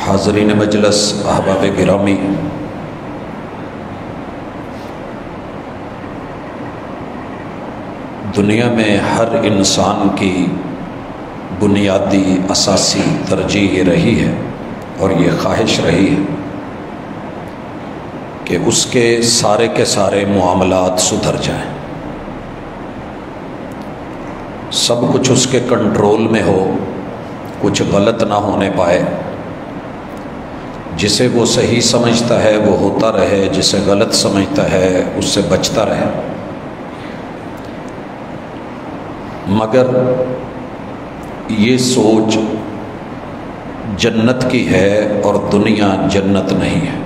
हाजरीन मजलस अहबाब गिरामी दुनिया में हर इंसान की बुनियादी असासी तरजीह रही है और ये ख्वाहिश रही है कि उसके सारे के सारे मामलात सुधर जाएँ सब कुछ उसके कंट्रोल में हो, कुछ गलत ना होने पाए। जिसे वो सही समझता है, वो होता रहे, जिसे गलत समझता है, उससे बचता रहे। मगर ये सोच जन्नत की है और दुनिया जन्नत नहीं है।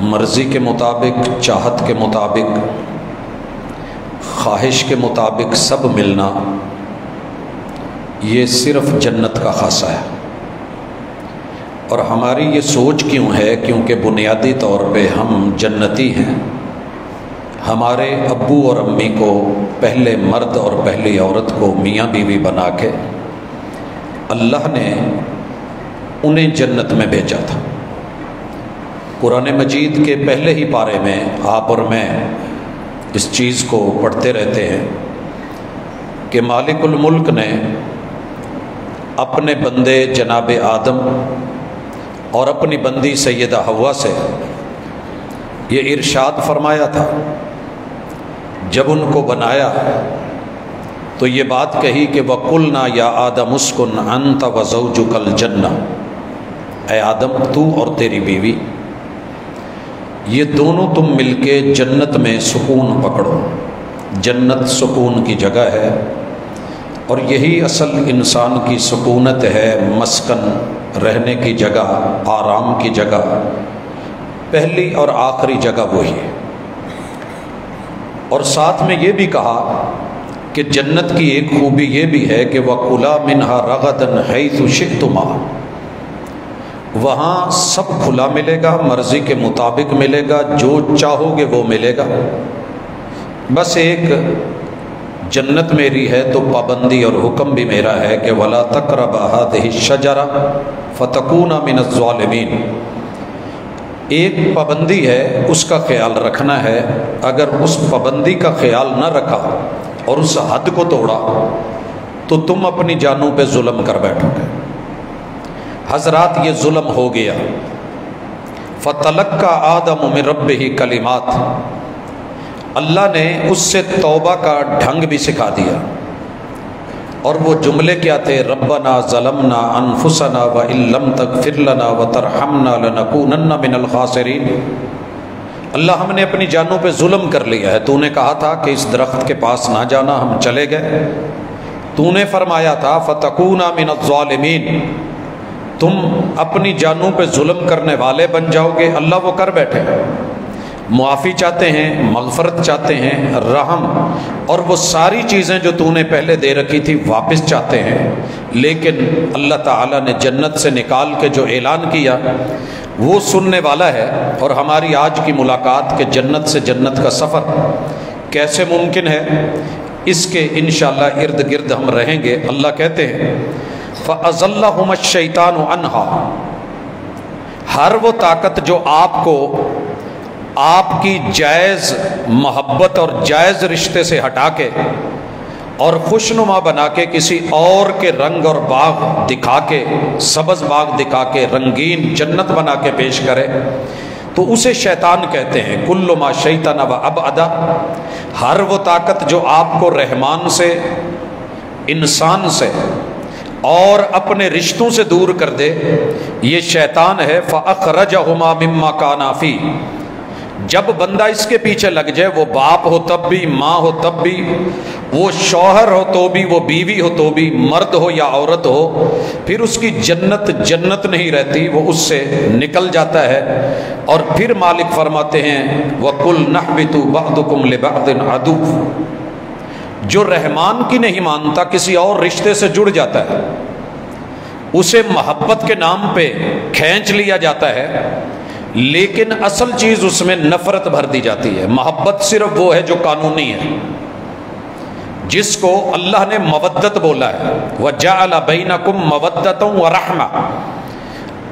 मर्ज़ी के मुताबिक, चाहत के मुताबिक ख्वाहिश के मुताबिक सब मिलना, ये सिर्फ़ जन्नत का खासा है। और हमारी ये सोच क्यों है? क्योंकि बुनियादी तौर पे हम जन्नती हैं। हमारे अब्बू और अम्मी को, पहले मर्द और पहली औरत को मियाँ बीवी बना के अल्लाह ने उन्हें जन्नत में भेजा था। कुरान मजीद के पहले ही पारे में आप और मैं इस चीज़ को पढ़ते रहते हैं, कि मालिकुल मुल्क ने अपने बंदे जनाब आदम और अपनी बंदी सैदा हवा से ये इरशाद फरमाया था। जब उनको बनाया तो ये बात कही कि वकुल ना या आदम उसकुन अंत वजौजुकल जन्ना। ए आदम, तू और तेरी बीवी। ये दोनों तुम मिलके जन्नत में सुकून पकड़ो। जन्नत सुकून की जगह है और यही असल इंसान की सुकूनत है मस्कन, रहने की जगह, आराम की जगह। पहली और आखिरी जगह वही है। और साथ में ये भी कहा कि जन्नत की एक खूबी ये भी है कि वकुला मिनहा रगदन है तुमा वहाँ सब खुला मिलेगा, मर्ज़ी के मुताबिक मिलेगा, जो चाहोगे वो मिलेगा। बस एक, जन्नत मेरी है तो पाबंदी और हुक्म भी मेरा है कि वला तकरब शजरा फ़तकूना मिनज़ालमीन एक पाबंदी है, उसका ख्याल रखना है। अगर उस पाबंदी का ख्याल न रखा और उस हद को तोड़ा तो तुम अपनी जानों पे जुल्म कर बैठोगे। हजरात ये जुल्म हो गया। फ़तलक का आदम में रब ही कलिमात। अल्लाह ने उससे तौबा का ढंग भी सिखा दिया। और वो जुमले क्या थे? रबना ज़लमना अनफुसना व इल्लम तक फिरलना व तरहमना लनकूनन्ना मिनल खासरीन। अल्लाह हमने अपनी जानों पे जुल्म कर लिया है। तूने कहा था कि इस दरख्त के पास ना जाना, हम चले गए। तूने फरमाया था, फ़तकूना मिनज़ालिमीन तुम अपनी जानों पे जुल्म करने वाले बन जाओगे। अल्लाह वो कर बैठे मुआफ़ी चाहते हैं, मगफरत चाहते हैं, रहम। और वो सारी चीज़ें जो तूने पहले दे रखी थी वापस चाहते हैं। लेकिन अल्लाह ताला ने जन्नत से निकाल के जो ऐलान किया, वो सुनने वाला है और हमारी आज की मुलाकात के जन्नत से जन्नत का सफ़र कैसे मुमकिन है, इसके इन इर्द गिर्द हम रहेंगे। अल्लाह कहते हैं शैतान अनहा। हर वो ताकत जो आपको, आपकी जायज़ मोहब्बत और जायज़ रिश्ते से हटा के और खुशनुमा बना के किसी और के रंग और बाग दिखा के सबज बाग दिखा के रंगीन जन्नत बना के पेश करे तो उसे शैतान कहते हैं। कुल्लुमा शैतान व अब अदा हर वो ताकत जो आपको रहमान से, इंसान से और अपने रिश्तों से दूर कर दे। ये शैतान है फ़रज हमा मम्मा का नाफी जब बंदा इसके पीछे लग जाए, वो बाप हो तब भी, माँ हो तब भी, वो शौहर हो तो भी, वो बीवी हो तो भी, मर्द हो या औरत हो, फिर उसकी जन्नत जन्नत नहीं रहती, वो उससे निकल जाता है। और फिर मालिक फरमाते हैं वह कुल नहबितु बदकुम लिबादिन अदू। जो रहमान की नहीं मानता, किसी और रिश्ते से जुड़ जाता है, उसे मोहब्बत के नाम पे खींच लिया जाता है, लेकिन असल चीज़ उसमें नफरत भर दी जाती है। मोहब्बत सिर्फ़ वो है जो कानूनी है, जिसको अल्लाह ने मवद्दत बोला है। वह जाला बैना कुम मवद्दत व रहमा।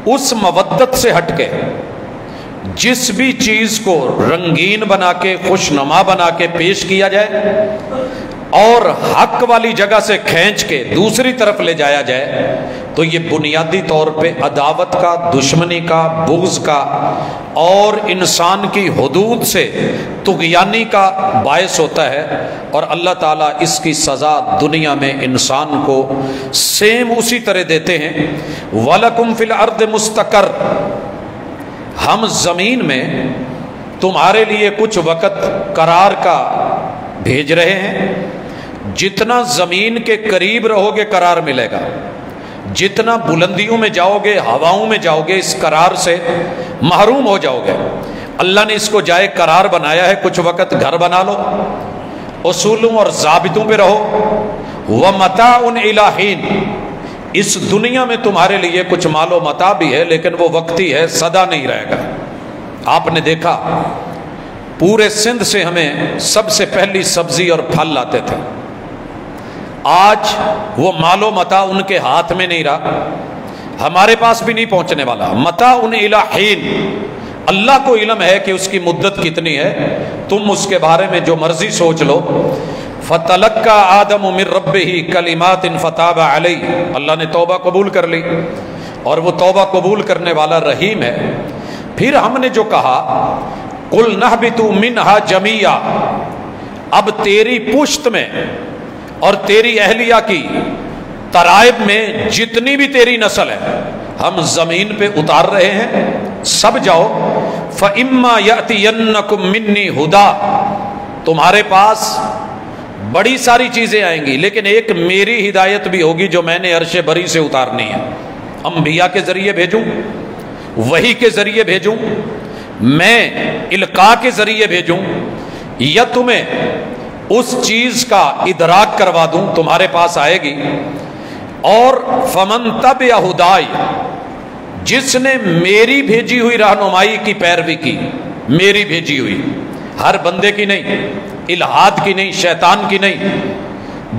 उस मवद्दत से हटके, जिस भी चीज़ को रंगीन बना के, खुशनुमा बना के पेश किया जाए और हक वाली जगह से खींच के दूसरी तरफ़ ले जाया जाए तो ये बुनियादी तौर पे अदावत का, दुश्मनी का, बुग्ज का और इंसान की हदूद से तुगयानी का बायस होता है और अल्लाह ताला इसकी सज़ा दुनिया में इंसान को सेम उसी तरह देते हैं। वलकुम फिल अर्द मुस्तकर, हम ज़मीन में तुम्हारे लिए कुछ वक़्त करार का भेज रहे हैं। जितना ज़मीन के करीब रहोगे करार मिलेगा। जितना बुलंदियों में जाओगे, हवाओं में जाओगे, इस करार से महरूम हो जाओगे। अल्लाह ने इसको जाए करार बनाया है, कुछ वक़्त घर बना लो असूलों और जाबितों पे रहो। व मता उन इलाहीन इस दुनिया में तुम्हारे लिए कुछ मालो मता भी है, लेकिन वो वक्ती है, सदा नहीं रहेगा। आपने देखा, पूरे सिंध से हमें सबसे पहली सब्ज़ी और फल लाते थे। आज वो मालो मता उनके हाथ में नहीं रहा। हमारे पास भी नहीं पहुँचने वाला। मता उन इलाहीन। अल्लाह को इलम है कि उसकी मुद्दत कितनी है। तुम उसके बारे में जो मर्ज़ी सोच लो। फतलक का आदम उमिर रब ही कलिमात इन फताब अलई अल्लाह ने तोबा कबूल कर ली। और वो तोबा कबूल करने वाला रहीम है। फिर हमने जो कहा, कुल नह भी तू मिनहा जमिया। अब तेरी पुश्त में और तेरी अहलिया की तराइब में जितनी भी तेरी नस्ल है, हम ज़मीन पे उतार रहे हैं। सब जाओ। फ़िम्मा मिन्नी हुदा। तुम्हारे पास बड़ी सारी चीज़ें आएँगी, लेकिन एक मेरी हिदायत भी होगी जो मैंने अरश बरी से उतारनी है। अम्बिया के ज़रिए भेजूं, वही के ज़रिए भेजूं, मैं इल्का के ज़रिए भेजूं, या तुम्हें उस चीज़ का इदराक करवा दूँ, तुम्हारे पास आएगी। और फमन तब या हुदाई जिसने मेरी भेजी हुई रहनुमाई की पैरवी की, मेरी भेजी हुई। हर बंदे की नहीं, इलाहाद की नहीं, शैतान की नहीं,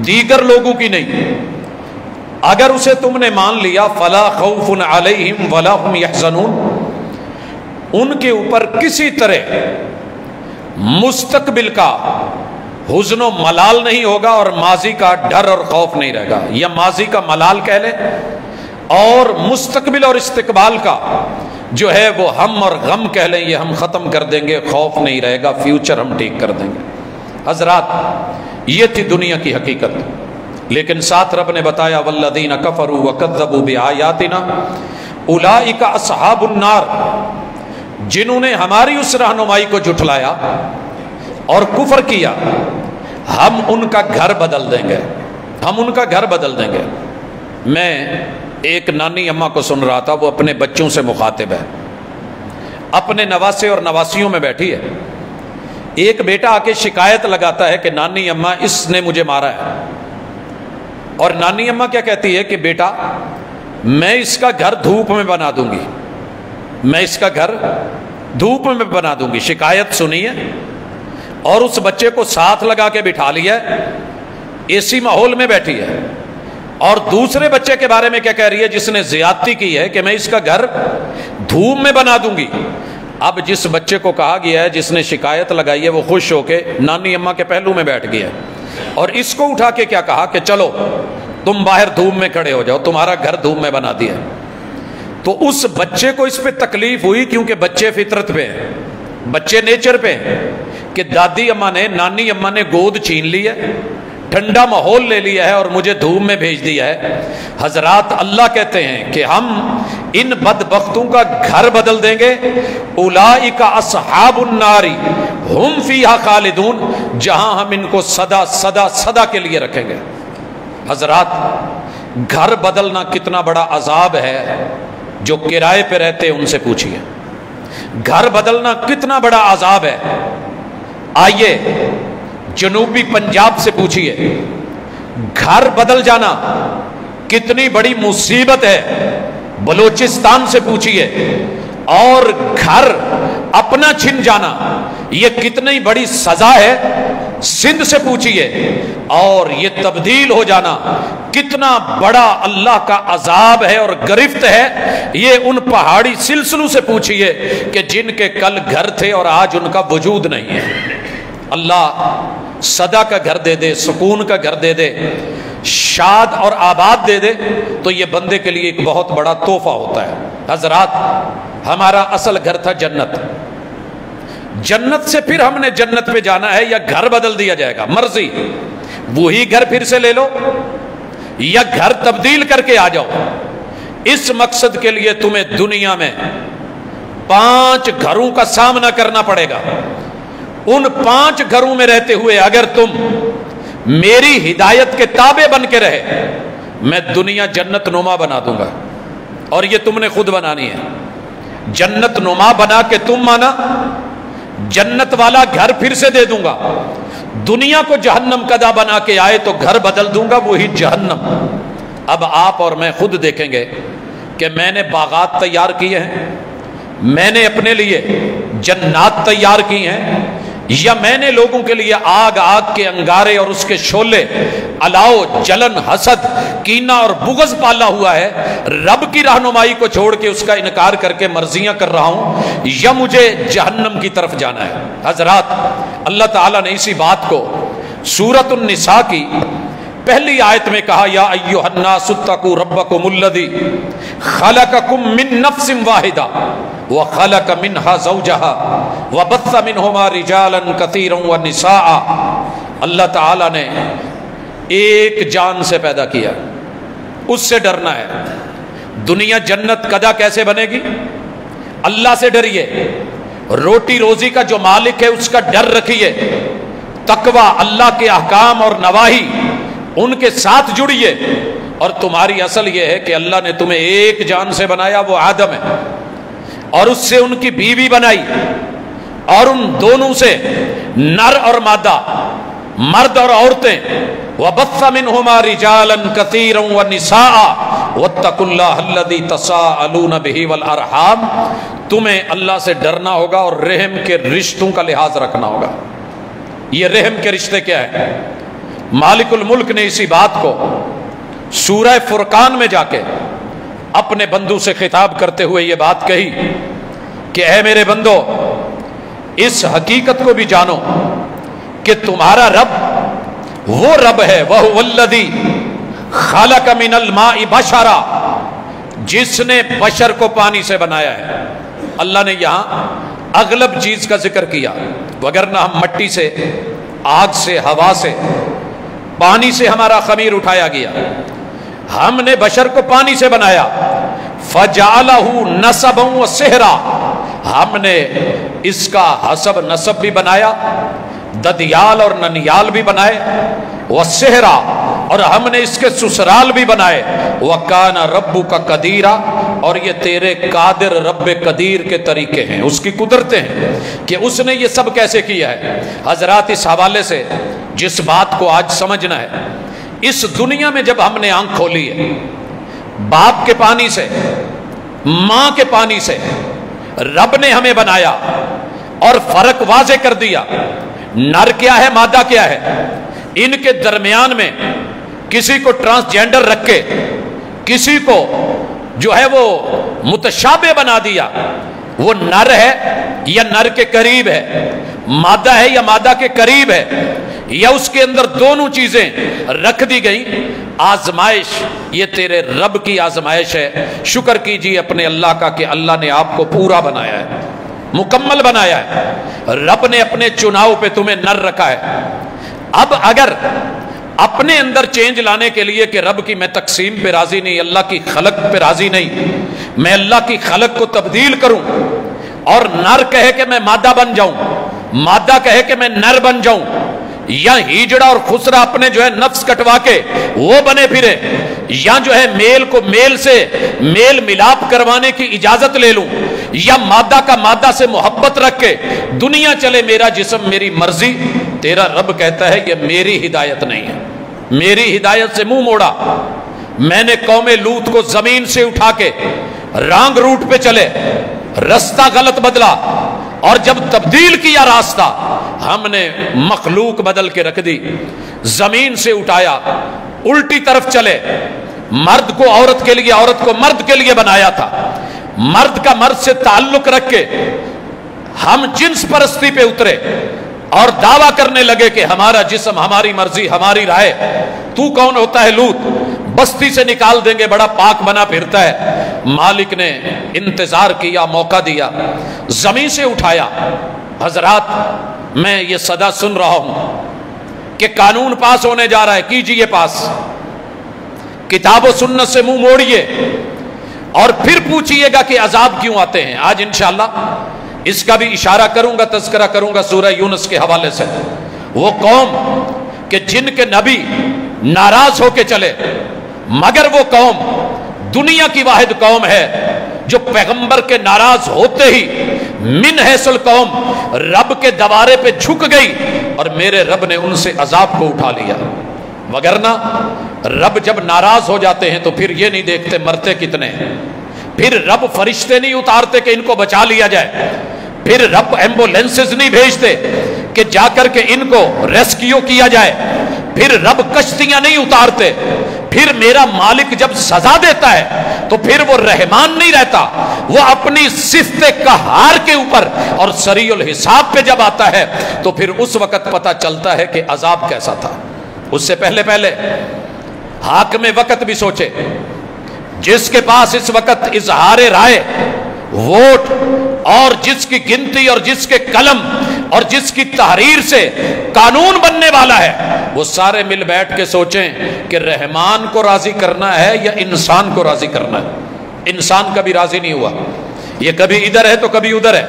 दीगर लोगों की नहीं। अगर उसे तुमने मान लिया, फला खौफुन अलहिम वला हम यहजनून, उनके ऊपर किसी तरह मुस्तकबिल का हुजनो मलाल नहीं होगा और माजी का डर और खौफ नहीं रहेगा। या माजी का मलाल कह लें और मुस्तकबिल और इस्तकबाल का जो है वो हम और गम कह लें, ये हम ख़त्म कर देंगे, खौफ नहीं रहेगा, फ्यूचर हम ठीक कर देंगे। हजरात, ये थी दुनिया की हकीकत। लेकिन साथ रब ने बताया, वल्लदीन कफरू वकदबू आयातिना उलाइका असहाबुन्नार, जिन्होंने हमारी उस रहनुमाई को जुठलाया और कुफर किया। हम उनका घर बदल देंगे। हम उनका घर बदल देंगे। मैं एक नानी अम्मा को सुन रहा था, वो अपने बच्चों से मुखातिब है। अपने नवासे और नवासियों में बैठी है। एक बेटा आके शिकायत लगाता है कि नानी अम्मा, इसने मुझे मारा है। और नानी अम्मा क्या कहती है कि, बेटा, मैं इसका घर धूप में बना दूँगी। मैं इसका घर धूप में बना दूँगी। शिकायत सुनी है और उस बच्चे को साथ लगा के बिठा लिया एसी माहौल में बैठी है। और दूसरे बच्चे के बारे में क्या कह रही है, जिसने ज्यादती की है कि मैं इसका घर धूम में बना दूँगी। अब जिस बच्चे को कहा गया है, जिसने शिकायत लगाई है, वो खुश होके नानी अम्मा के पहलू में बैठ गया और इसको उठा के क्या कहा कि चलो, तुम बाहर धूम में खड़े हो जाओ, तुम्हारा घर धूम में बना दिया तो उस बच्चे को इस पर तकलीफ़ हुई क्योंकि बच्चे फितरत पे हैं, बच्चे नेचर पे हैं। कि दादी अम्मा ने, नानी अम्मा ने गोद छीन ली है, ठंडा माहौल ले लिया है और मुझे धूम में भेज दिया है। हजरात अल्लाह कहते हैं कि हम इन बदबख्तों का घर बदल देंगे। उलाई का असहाबुन्नारी हम फीहा खालिदून, जहाँ हम इनको सदा सदा सदा के लिए रखेंगे। हजरात, घर बदलना कितना बड़ा अजाब है, जो किराए पे रहते हैं उनसे पूछिए। घर बदलना कितना बड़ा अजाब है। आइए, जनूबी पंजाब से पूछिए, घर बदल जाना कितनी बड़ी मुसीबत है। बलूचिस्तान से पूछिए, और घर अपना छिन जाना यह कितनी बड़ी सजा है। सिंध से पूछिए, और ये तब्दील हो जाना, कितना बड़ा अल्लाह का अजाब है और गिरफ्त है। ये उन पहाड़ी सिलसिलों से पूछिए कि जिनके कल घर थे और आज उनका वजूद नहीं है। अल्लाह सदा का घर दे दे, सुकून का घर दे दे, शाद और आबाद दे दे तो ये बंदे के लिए एक बहुत बड़ा तोहफा होता है। हजरात, हमारा असल घर था जन्नत। जन्नत से फिर हमने जन्नत पे जाना है, या घर बदल दिया जाएगा, मर्ज़ी। वही घर फिर से ले लो, या घर तब्दील करके आ जाओ। इस मकसद के लिए तुम्हें दुनिया में पाँच घरों का सामना करना पड़ेगा। उन पाँच घरों में रहते हुए अगर तुम मेरी हिदायत के ताबे बन के रहे, मैं दुनिया जन्नत नुमा बना दूँगा। और ये तुमने खुद बनानी है। जन्नत नुमा बना के तुम माना, जन्नत वाला घर फिर से दे दूँगा। दुनिया को जहन्नम कदा बना के आए तो घर बदल दूँगा, वही जहन्नम। अब आप और मैं खुद देखेंगे कि मैंने बागात तैयार किए हैं, मैंने अपने लिए जन्नात तैयार की हैं या मैंने लोगों के लिए आग आग के अंगारे और उसके शोले, अलाओ, जलन, हसद, कीना और बुगज पाला हुआ है। रब की रहनुमाई को छोड़ के उसका इनकार करके मर्जियाँ कर रहा हूँ, या मुझे जहन्नम की तरफ़ जाना है। हजरात, अल्लाह ताला ने इसी बात को सूरत निसा की पहली आयत में कहा, या अयो हन्ना सुत्तकू रब्बकुम उल्लदी खलककुम मिन नफ्सिम वाहिदा, व खलक मिनहा जौजहा, व बत्स मिनहुमा रिजालन कसीरन व निसाआ। अल्लाह ताला ने एक जान से पैदा किया। उससे डरना है। दुनिया जन्नत कदा कैसे बनेगी? अल्लाह से डरिए। रोटी रोजी का जो मालिक है, उसका डर रखिए। तकवा अल्लाह के अहकाम और नवाही। उनके साथ जुड़िए। और तुम्हारी असल यह है कि अल्लाह ने तुम्हें एक जान से बनाया, वो आदम है। और उससे उनकी बीवी बनाई। और उन दोनों से नर और मादा, मर्द और औरतें व बत्समिन हमारी व निसा वत्तकुल्लादी तसा अलून बिही वल अरहाम। तुम्हें अल्लाह से डरना होगा और रहम के रिश्तों का लिहाज रखना होगा। ये रहम के रिश्ते क्या है? मालिकुल मुल्क ने इसी बात को सूरह फुरकान में जाके अपने बंधु से खिताब करते हुए ये बात कही कि है मेरे बंदो इस हकीकत को भी जानो कि तुम्हारा रब, वो रब है, वह वल्लदी खाला का मिनल मा बशारा, जिसने बशर को पानी से बनाया है। अल्लाह ने यहाँ अगलब चीज़ का ज़िक्र किया, वगरना हम मट्टी से, आग से, हवा से पानी से हमारा खमीर उठाया गया। हमने बशर को पानी से बनाया। फजालहू नसब सेहरा। हमने इसका हसब नसब भी बनाया, ददियाल और ननियाल भी बनाए वह सेहरा। और हमने इसके ससुराल भी बनाए। वकाना रब्बू का कदीरा। और ये तेरे कादिर रब कदीर के तरीके हैं, उसकी कुदरतें हैं कि उसने ये सब कैसे किया है। हजरात इस हवाले से जिस बात को आज समझना है, इस दुनिया में जब हमने आँख खोली है, बाप के पानी से, माँ के पानी से, रब ने हमें बनाया और फ़र्क वाजे कर दिया, नर क्या है, मादा क्या है, इनके दरमियान में किसी को ट्रांसजेंडर रख के, किसी को जो है वो मुतशाबे बना दिया। वो नर है या नर के करीब है? मादा है या मादा के करीब है? या उसके अंदर दोनों चीज़ें रख दी गई? आजमाइश, ये तेरे रब की आजमाइश है। शुक्र कीजिए अपने अल्लाह का कि अल्लाह ने आपको पूरा बनाया है, मुकम्मल बनाया है। रब ने अपने चुनाव पे तुम्हें नर रखा है। अब अगर अपने अंदर चेंज लाने के लिए कि रब की मैं तकसीम पे राज़ी नहीं, अल्लाह की खलक पे राज़ी नहीं। मैं अल्लाह की खलक को तब्दील करूँ और नर कहे कि मैं मादा बन जाऊँ, मादा कहे कि मैं नर बन जाऊँ, या हीजड़ा और खुसरा अपने जो है नफ्स कटवा के वो बने फिरे, या जो है मेल को मेल से मेल मिलाप करवाने की इजाज़त ले लूँ, या मादा का मादा से मोहब्बत रख के दुनिया चले मेरा जिसम मेरी मर्ज़ी, तेरा रब कहता है ये मेरी हिदायत नहीं है। मेरी हिदायत से मुँह मोड़ा। मैंने कौमे लूत को ज़मीन से उठा के रांग रूट पे चले, रास्ता गलत बदला और जब तब्दील किया रास्ता, हमने मखलूक बदल के रख दी, ज़मीन से उठाया, उल्टी तरफ़ चले। मर्द को औरत के लिए, औरत को मर्द के लिए बनाया था। मर्द का मर्द से ताल्लुक रख के हम जिन्स परस्ती पे उतरे और दावा करने लगे कि हमारा जिसम, हमारी मर्ज़ी, हमारी राय। तू कौन होता है लूत बस्ती से निकाल देंगे, बड़ा पाक बना फिरता है। मालिक ने इंतज़ार किया, मौका दिया। ज़मीन से उठाया। हजरात, मैं ये सदा सुन रहा हूँ कि कानून पास होने जा रहा है। कीजिए पास। किताबों सुन्नत से मुँह मोड़िए। और फिर पूछिएगा कि अजाब क्यों आते हैं। आज इंशाला इसका भी इशारा करूँगा, तस्करा करूँगा सूरह यूनस के हवाले से। वो कौम के जिनके नबी नाराज़ होके चले, मगर वो कौम दुनिया की वाहिद कौम है, जो पैगंबर के नाराज़ होते ही मिन हैसल कौम रब के दवारे पे झुक गई और मेरे रब ने उनसे अजाब को उठा लिया। वगरना रब जब नाराज़ हो जाते हैं तो फिर ये नहीं देखते मरते कितने फिर रब फरिश्ते नहीं उतारते कि इनको बचा लिया जाए। फिर रब एम्बुलेंसेज नहीं भेजते कि जाकर के इनको रेस्क्यू किया जाए। फिर रब कश्तियाँ नहीं उतारते। फिर मेरा मालिक जब सजा देता है तो फिर वो रहमान नहीं रहता। वो अपनी सिफ्त कहार के ऊपर और सरील हिसाब पे जब आता है तो फिर उस वक्त पता चलता है कि अजाब कैसा था। उससे पहले पहले हाक में वक्त भी सोचे। जिसके पास इस वक्त इजहार राय वोट और जिसकी गिनती और जिसके कलम और जिसकी तहरीर से कानून बनने वाला है, वो सारे मिल बैठ के सोचें कि रहमान को राज़ी करना है या इंसान को राज़ी करना है। इंसान कभी राज़ी नहीं हुआ। ये कभी इधर है तो कभी उधर है।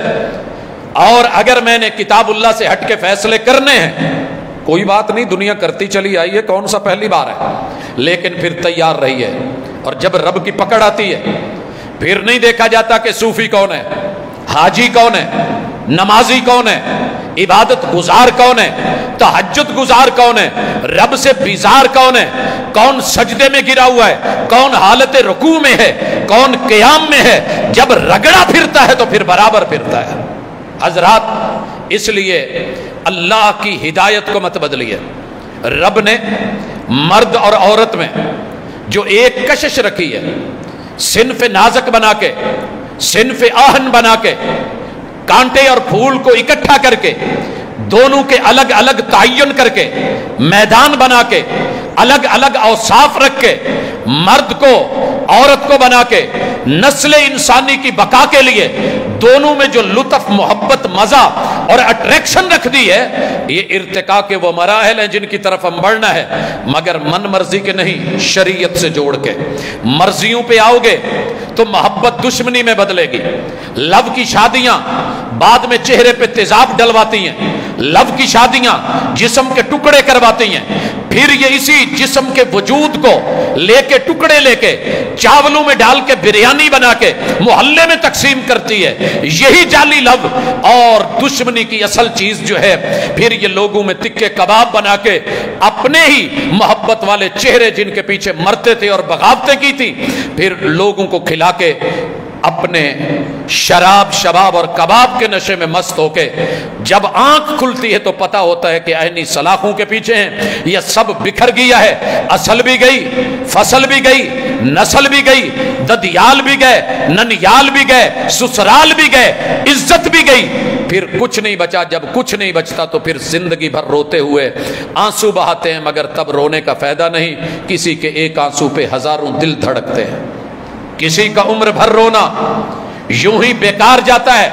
और अगर मैंने किताबुल्ला से हट के फैसले करने हैं, कोई बात नहीं, दुनिया करती चली आई है, कौन सा पहली बार है। लेकिन फिर तैयार रही है और जब रब की पकड़ आती है फिर नहीं देखा जाता कि सूफी कौन है, हाजी कौन है, नमाजी कौन है, इबादत गुजार कौन है तहजद गुजार कौन है, रब से बिजार कौन है, कौन सजदे में गिरा हुआ है, कौन हालत रुकू में है, कौन क्याम में है, जब रगड़ा फिरता है तो फिर बराबर फिरता है। हजरात, इसलिए अल्लाह की हिदायत को मत बदलिए। रब ने मर्द और औरत में जो एक कशिश रखी है सिनफ नाजक बना के सिनफ आहन बना के कांटे और फूल को इकट्ठा करके, दोनों के अलग अलग तयन करके, मैदान बना के अलग अलग औसाफ रख के, मर्द को, औरत को बना के नस्ल इंसानी की बका के लिए दोनों में जो लुत्फ, मोहब्बत, मज़ा और अट्रैक्शन रख दी है, ये इर्तिका के वो मराहल हैं जिनकी तरफ़ हम बढ़ना है। मगर मन मर्ज़ी के नहीं, शरीयत से जोड़ के। मर्जियों पे आओगे तो मोहब्बत दुश्मनी में बदलेगी। लव की शादियाँ बाद में चेहरे पे तेजाब डलवाती हैं। लव की शादियाँ जिसम के टुकड़े करवाती हैं। फिर ये इसी जिसम के वजूद को लेके, टुकड़े लेके, चावलों में डाल के बिरयानी बना के मोहल्ले में तकसीम करती है। यही जाली लव और दुश्मनी की असल चीज़ जो है, फिर ये लोगों में तिक्के कबाब बना के अपने ही मोहब्बत वाले चेहरे जिनके पीछे मरते थे और बगावते की थी, फिर लोगों को खिला के अपने शराब, शबाब और कबाब के नशे में मस्त होके, जब आँख खुलती है तो पता होता है कि अहनी सलाखों के पीछे हैं। यह सब बिखर गया है। असल भी गई, फ़सल भी गई, नस्ल भी गई, ददियाल भी गए, ननियाल भी गए, ससुराल भी गए, इज़्ज़त भी गई। फिर कुछ नहीं बचा। जब कुछ नहीं बचता तो फिर ज़िंदगी भर रोते हुए आँसू बहाते हैं, मगर तब रोने का फ़ायदा नहीं। किसी के एक आँसू पे हज़ारों दिल धड़कते हैं। किसी का उम्र भर रोना यूँ ही बेकार जाता है।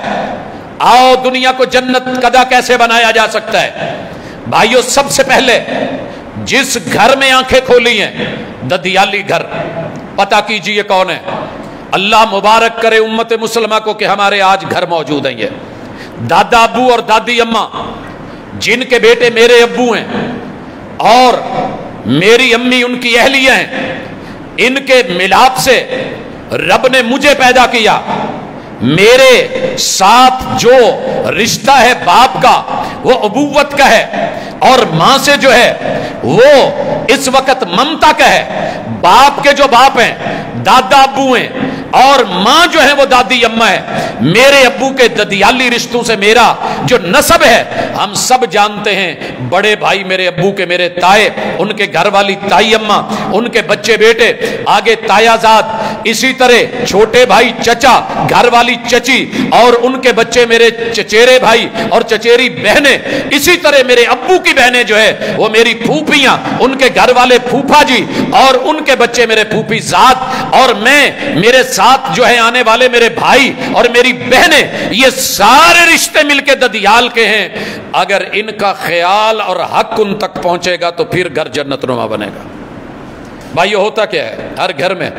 आओ, दुनिया को जन्नत कदा कैसे बनाया जा सकता है? भाइयों, सबसे पहले जिस घर में आँखें खोली हैं, ददियाली घर, पता कीजिए कौन है? अल्लाह मुबारक करे उम्मत मुसलमा को कि हमारे आज घर मौजूद हैं ये। दादा अबू और दादी अम्मा, जिनके बेटे मेरे अबू हैं और मेरी अम्मी उनकी अहलिया हैं, इनके मिलाप से रब ने मुझे पैदा किया। मेरे साथ जो रिश्ता है बाप का, वो अबूवत का है और माँ से जो है, वो इस वक्त ममता का है। बाप के जो बाप हैं दादा अबू हैं, और माँ जो है वो दादी अम्मा है। मेरे अबू के ददियाली रिश्तों से मेरा जो नसब है, हम सब जानते हैं, बड़े भाई मेरे अब्बू के मेरे ताए, उनके घर वाली ताई अम्मा, उनके बच्चे बेटे, आगे तायाजाद इसी तरह छोटे भाई चचा घर वाली चची, और उनके बच्चे मेरे चचेरे भाई और चचेरी बहने, इसी तरह मेरे अबू की बहनें जो है, वो मेरी फूफियाँ, उनके घर वाले फूफा जी, और उनके बच्चे मेरे फूफी जात और मैं, मेरे साथ जो है आने वाले मेरे भाई और मेरी बहनें, ये सारे रिश्ते मिलके ददियाल के हैं। अगर इनका ख्याल और हक उन तक पहुंचेगा तो फिर घर जन्नत नुमा बनेगा। भाई, ये होता क्या है? हर घर में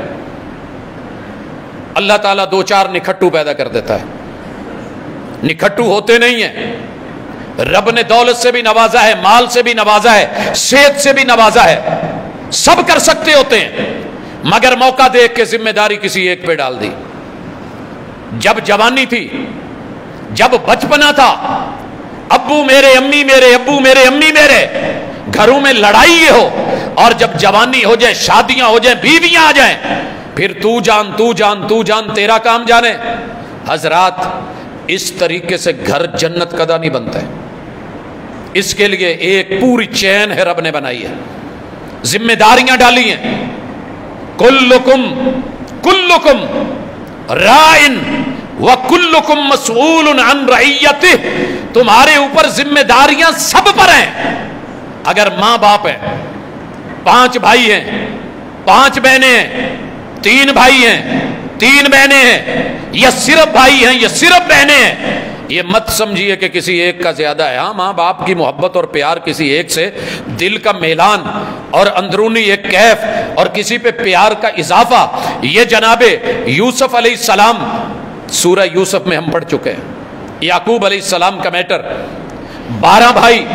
अल्लाह ताला दो चार निखट्टू पैदा कर देता है। निखट्टू होते नहीं है। रब ने दौलत से भी नवाजा है, माल से भी नवाजा है, सेहत से भी नवाजा है। सब कर सकते होते हैं। मगर मौका देख के ज़िम्मेदारी किसी एक पे डाल दी। जब जवानी थी, जब बचपना था, अब्बू मेरे, अम्मी मेरे, अब्बू मेरे, अम्मी मेरे, घरों में लड़ाई हो, और जब जवानी हो जाए, शादियाँ हो जाए, बीवियाँ आ जाए, फिर तू जान तू जान तू जान, तेरा काम जाने। हजरात, इस तरीके से घर जन्नत कदा नहीं बनता है। इसके लिए एक पूरी चैन है रब ने बनाई है। जिम्मेदारियाँ डाली हैं। कुल्लुकुम कुल्लुकुम राइन व कुल्लुकुम मसूल अन रैयत तुम्हारे ऊपर जिम्मेदारियाँ सब पर हैं। अगर माँ बाप है, पाँच भाई हैं, पाँच बहनें हैं, तीन भाई हैं, तीन बहनें हैं, या सिर्फ़ भाई हैं, या सिर्फ़ बहनें हैं ये मत समझिए कि किसी एक का ज़्यादा है हाँ माँ बाप की मोहब्बत और प्यार किसी एक से, दिल का मेलान और अंदरूनी एक कैफ और किसी पे प्यार का इजाफा। ये जनाबे, यूसुफ सलाम, सूरह यूसुफ में हम पढ़ चुके हैं। याकूब सलाम का मैटर, बारह भाई,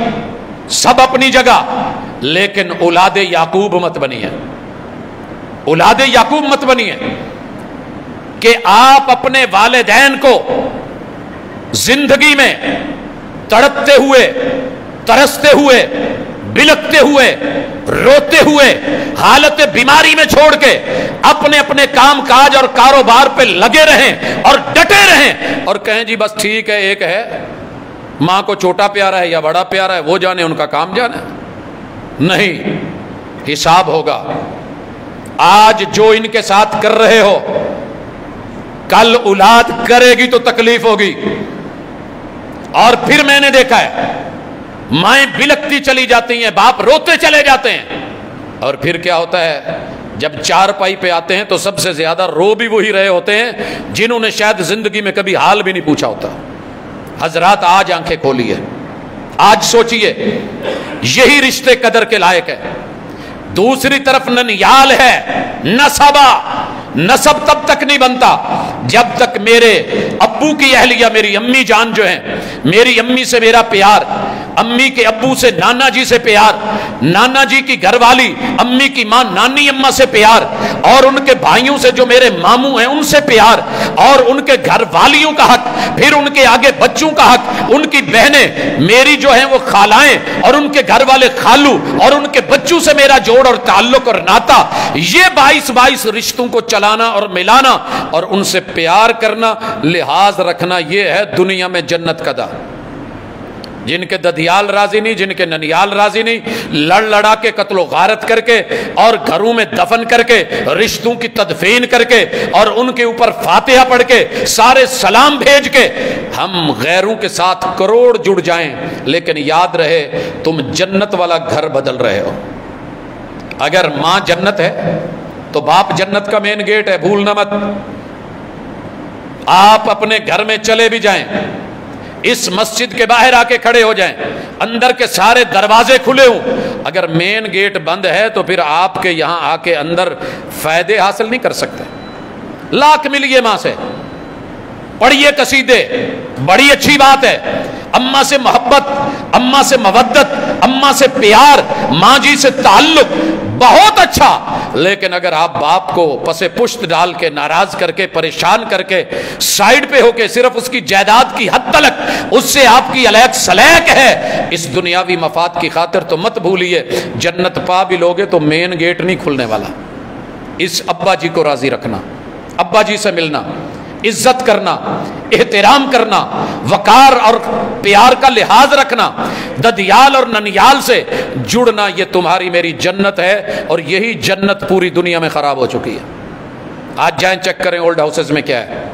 सब अपनी जगह, लेकिन औलाद याकूब मत बनी है। औलाद याकूब मत बनी है कि आप अपने वालदेन को ज़िंदगी में तड़पते हुए, तरसते हुए बिलकते हुए, रोते हुए, हालत बीमारी में छोड़ के अपने अपने काम काज और कारोबार पे लगे रहें और डटे रहें और कहें, जी बस ठीक है, एक है। माँ को छोटा प्यारा है या बड़ा प्यारा है, वो जाने, उनका काम जाने नहीं, हिसाब होगा। आज जो इनके साथ कर रहे हो, कल औलाद करेगी तो तकलीफ़ होगी। और फिर मैंने देखा है, माए बिलकती चली जाती हैं, बाप रोते चले जाते हैं। और फिर क्या होता है, जब चार पाई पे आते हैं तो सबसे ज़्यादा रो भी वही रहे होते हैं, जिन्होंने शायद ज़िंदगी में कभी हाल भी नहीं पूछा होता। हजरात आज आँखें खोली है। आज सोचिए, यही रिश्ते कदर के लायक है। दूसरी तरफ़ ननियाल है नसबा नसब तब तक नहीं बनता, जब तक मेरे अब्बू की अहलिया, मेरी अम्मी जान जो है, मेरी अम्मी से मेरा प्यार अम्मी के अब्बू से नाना जी से प्यार, नाना जी की घरवाली, अम्मी की माँ नानी अम्मा से प्यार, और उनके भाइयों से जो मेरे मामू हैं उनसे प्यार, और उनके घर वालियों का हक, फिर उनके आगे बच्चों का हक, उनकी बहनें, मेरी जो है वो खालाएँ, और उनके घर वाले खालू, और उनके बच्चों से मेरा जोड़ और ताल्लुक और नाता, ये बाईस बाईस रिश्तों को चलाना और मिलाना, और उनसे प्यार करना, लिहाज रखना यह है दुनिया में जन्नत का दार जिनके ददियाल राज़ी नहीं, जिनके ननियाल राज़ी नहीं, लड़ लड़ा के कत्लो गारत करके और घरों में दफन करके, रिश्तों की तदफीन करके और उनके ऊपर फातिहा पढ़ के, सारे सलाम भेज के, हम गैरों के साथ करोड़ जुड़ जाएँ, लेकिन याद रहे, तुम जन्नत वाला घर बदल रहे हो। अगर माँ जन्नत है तो बाप जन्नत का मेन गेट है भूलना मत। आप अपने घर में चले भी जाएँ इस मस्जिद के बाहर आके खड़े हो जाएँ। अंदर के सारे दरवाजे खुले हों। अगर मेन गेट बंद है तो फिर आपके यहाँ आके अंदर फ़ायदे हासिल नहीं कर सकते। लाख मिलिए माँ से। पढ़िए कसीदे। बड़ी अच्छी बात है। अम्मा से मोहब्बत, अम्मा से मवद्दत, अम्मा से प्यार, माँ जी से ताल्लुक बहुत अच्छा। लेकिन अगर आप बाप को पसे पुष्ट डाल के, नाराज़ करके, परेशान करके, साइड पे होके सिर्फ़ उसकी जायदाद की हद तलक, उससे आपकी अलैक सलैक है, इस दुनियावी मफाद की खातिर तो मत भूलिए, जन्नत पा भी लोगे तो मेन गेट नहीं खुलने वाला। इस अब्बा जी को राज़ी रखना अब्बा जी से मिलना। इज़्ज़त करना, एहतराम करना, वकार और प्यार का लिहाज रखना, ददियाल और ननियाल से जुड़ना, ये तुम्हारी मेरी जन्नत है और यही जन्नत पूरी दुनिया में खराब हो चुकी है। आज जाएँ चेक करें ओल्ड हाउसेज में क्या है।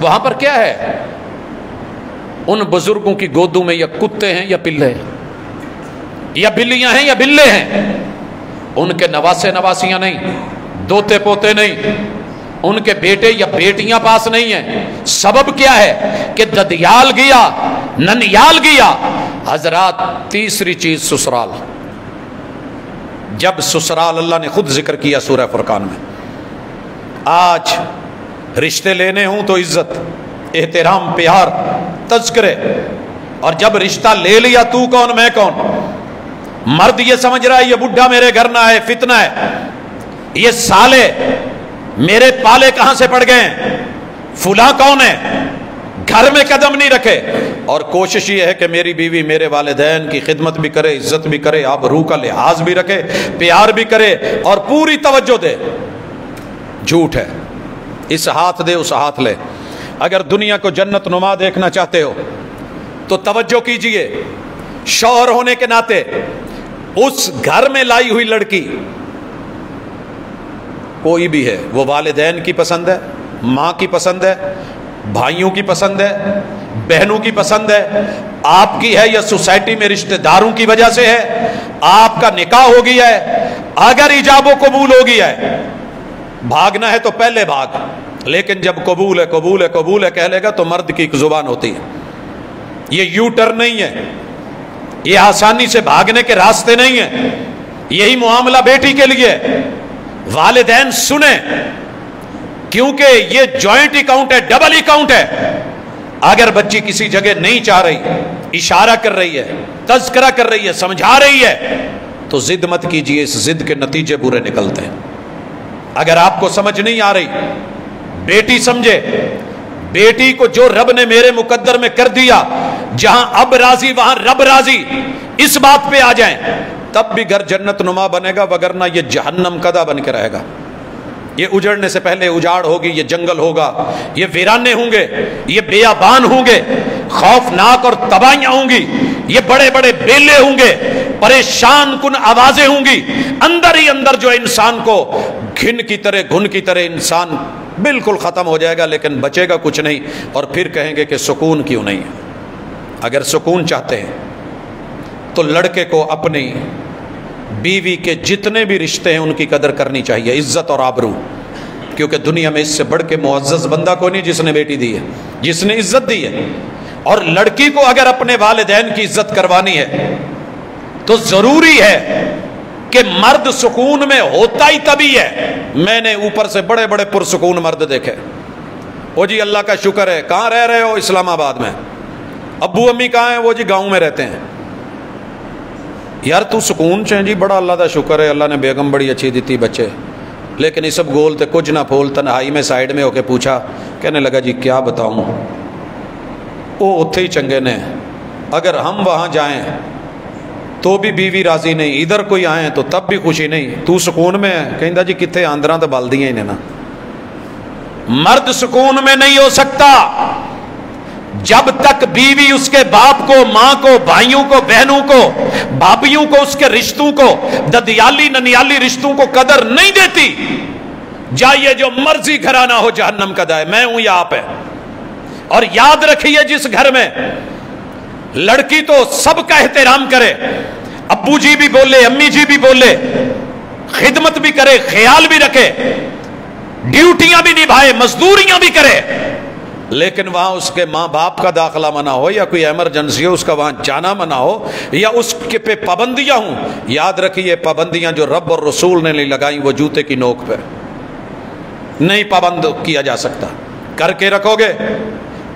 वहाँ पर क्या है? उन बुज़ुर्गों की गोदों में या कुत्ते हैं या पिल्ले हैं। या बिल्लियाँ हैं या बिल्ले हैं। उनके नवासे नवासियाँ नहीं, दोते पोते नहीं उनके बेटे या बेटियाँ पास नहीं है। सबब क्या है? कि ददियाल गया, ननियाल गया, हजरात तीसरी चीज़ ससुराल। जब ससुराल अल्लाह ने खुद ज़िक्र किया सूरह फुरकान में, आज रिश्ते लेने हूँ तो इज़्ज़त, एहतराम, प्यार तस्करे और जब रिश्ता ले लिया तू कौन, मैं कौन? मर्द ये समझ रहा है, ये बुढ़ा मेरे घर ना है, फितना है। ये साले मेरे पाले कहाँ से पड़ गए? फुला कौन है? घर में कदम नहीं रखे। और कोशिश ये है कि मेरी बीवी मेरे वालदेन की खिदमत भी करे, इज़्ज़त भी करे, आप रूह का लिहाज भी रखे, प्यार भी करे और पूरी तवज्जो दे। झूठ है। इस हाथ दे, उस हाथ ले। अगर दुनिया को जन्नत नुमा देखना चाहते हो तो तवज्जो कीजिए। शौहर होने के नाते, उस घर में लाई हुई लड़की कोई भी है, वो वालदेन की पसंद है, माँ की पसंद है, भाइयों की पसंद है, बहनों की पसंद है, आपकी है या सोसाइटी में रिश्तेदारों की वजह से है, आपका निकाह हो गया है, अगर इजाबो कबूल हो गया है, भागना है तो पहले भाग, लेकिन जब कबूल है कबूल है कबूल है कह लेगा तो मर्द की ज़ुबान होती है। ये यू टर्न नहीं है, ये आसानी से भागने के रास्ते नहीं है, यही मामला बेटी के लिए वालदेन सुने, क्योंकि ये जॉइंट अकाउंट है डबल अकाउंट है। अगर बच्ची किसी जगह नहीं चाह रही, इशारा कर रही है तस्करा कर रही है, समझा रही है तो जिद मत कीजिए, इस जिद के नतीजे बुरे निकलते हैं। अगर आपको समझ नहीं आ रही, बेटी समझे, बेटी को जो रब ने मेरे मुकद्दर में कर दिया, जहाँ अब राज़ी, वहाँ रब राज़ी, इस बात पे आ जाए तब भी घर जन्नत नुमा बनेगा, वगरना ये जहन्नम कदा बन के रहेगा। ये उजड़ने से पहले उजाड़ होगी, ये जंगल होगा, ये वीराने होंगे, ये बेयाबान होंगे, खौफनाक और तबाहियाँ होंगी, ये बड़े बड़े बेले होंगे, परेशान कुन आवाज़ें होंगी, अंदर ही अंदर जो इंसान को घिन की तरह, घुन की तरह इंसान बिल्कुल ख़त्म हो जाएगा, लेकिन बचेगा कुछ नहीं, और फिर कहेंगे कि सुकून क्यों नहीं है? अगर सुकून चाहते हैं तो लड़के को अपनी बीवी के जितने भी रिश्ते हैं उनकी कदर करनी चाहिए, इज़्ज़त और आबरू। क्योंकि दुनिया में इससे बढ़ के मुआज़ बंदा कोई नहीं जिसने बेटी दी है, जिसने इज़्ज़त दी है। और लड़की को अगर अपने वालदेन की इज़्ज़त करवानी है तो ज़रूरी है कि मर्द सुकून में होता ही तभी है। मैंने ऊपर से बड़े बड़े पुरसकून मर्द देखे। वो जी, अल्लाह का शुक्र है, कहाँ रह रहे हो इस्लामाबाद में? अबू अम्मी कहाँ हैं? वो जी, गाँव में रहते हैं। यार तू सुकून च जी, बड़ा अल्लाह का शुक्र है, अल्लाह ने बेगम बड़ी अच्छी दी बच्चे। लेकिन इस सब गोल तो कुछ ना फूल, तनहाई में साइड में होके पूछा, कहने लगा, जी, क्या बताऊँ? वो उत्थे ही चंगे ने, अगर हम वहाँ जाएँ तो भी बीवी राज़ी नहीं, इधर कोई आए तो तब भी खुशी नहीं। तू सुकून में है? कहता जी कितने आंदर तो बल दिया इन्हें ना। मर्द सुकून में नहीं हो सकता। जब तक बीवी उसके बाप को, माँ को, भाइयों को, बहनों को, भाभियों को, उसके रिश्तों को, ददियाली, ननियाली रिश्तों को कदर नहीं देती, जाइए जो मर्ज़ी घराना हो जहन्नम का दाए। मैं हूँ या आप है। और याद रखिए जिस घर में लड़की तो सबका एहतराम करे, अब्बू जी भी बोले, अम्मी जी भी बोले, खिदमत भी करे, ख्याल भी रखे, ड्यूटियाँ भी निभाए, मजदूरियाँ भी करे लेकिन वहाँ उसके माँ बाप का दाखला मना हो या कोई एमरजेंसी हो, उसका वहाँ जाना मना हो, या उसके पे पाबंदियाँ हों, याद रखिए पाबंदियाँ जो रब और रसूल ने नहीं लगाई, वो जूते की नोक पे। नहीं पाबंद किया जा सकता। करके रखोगे?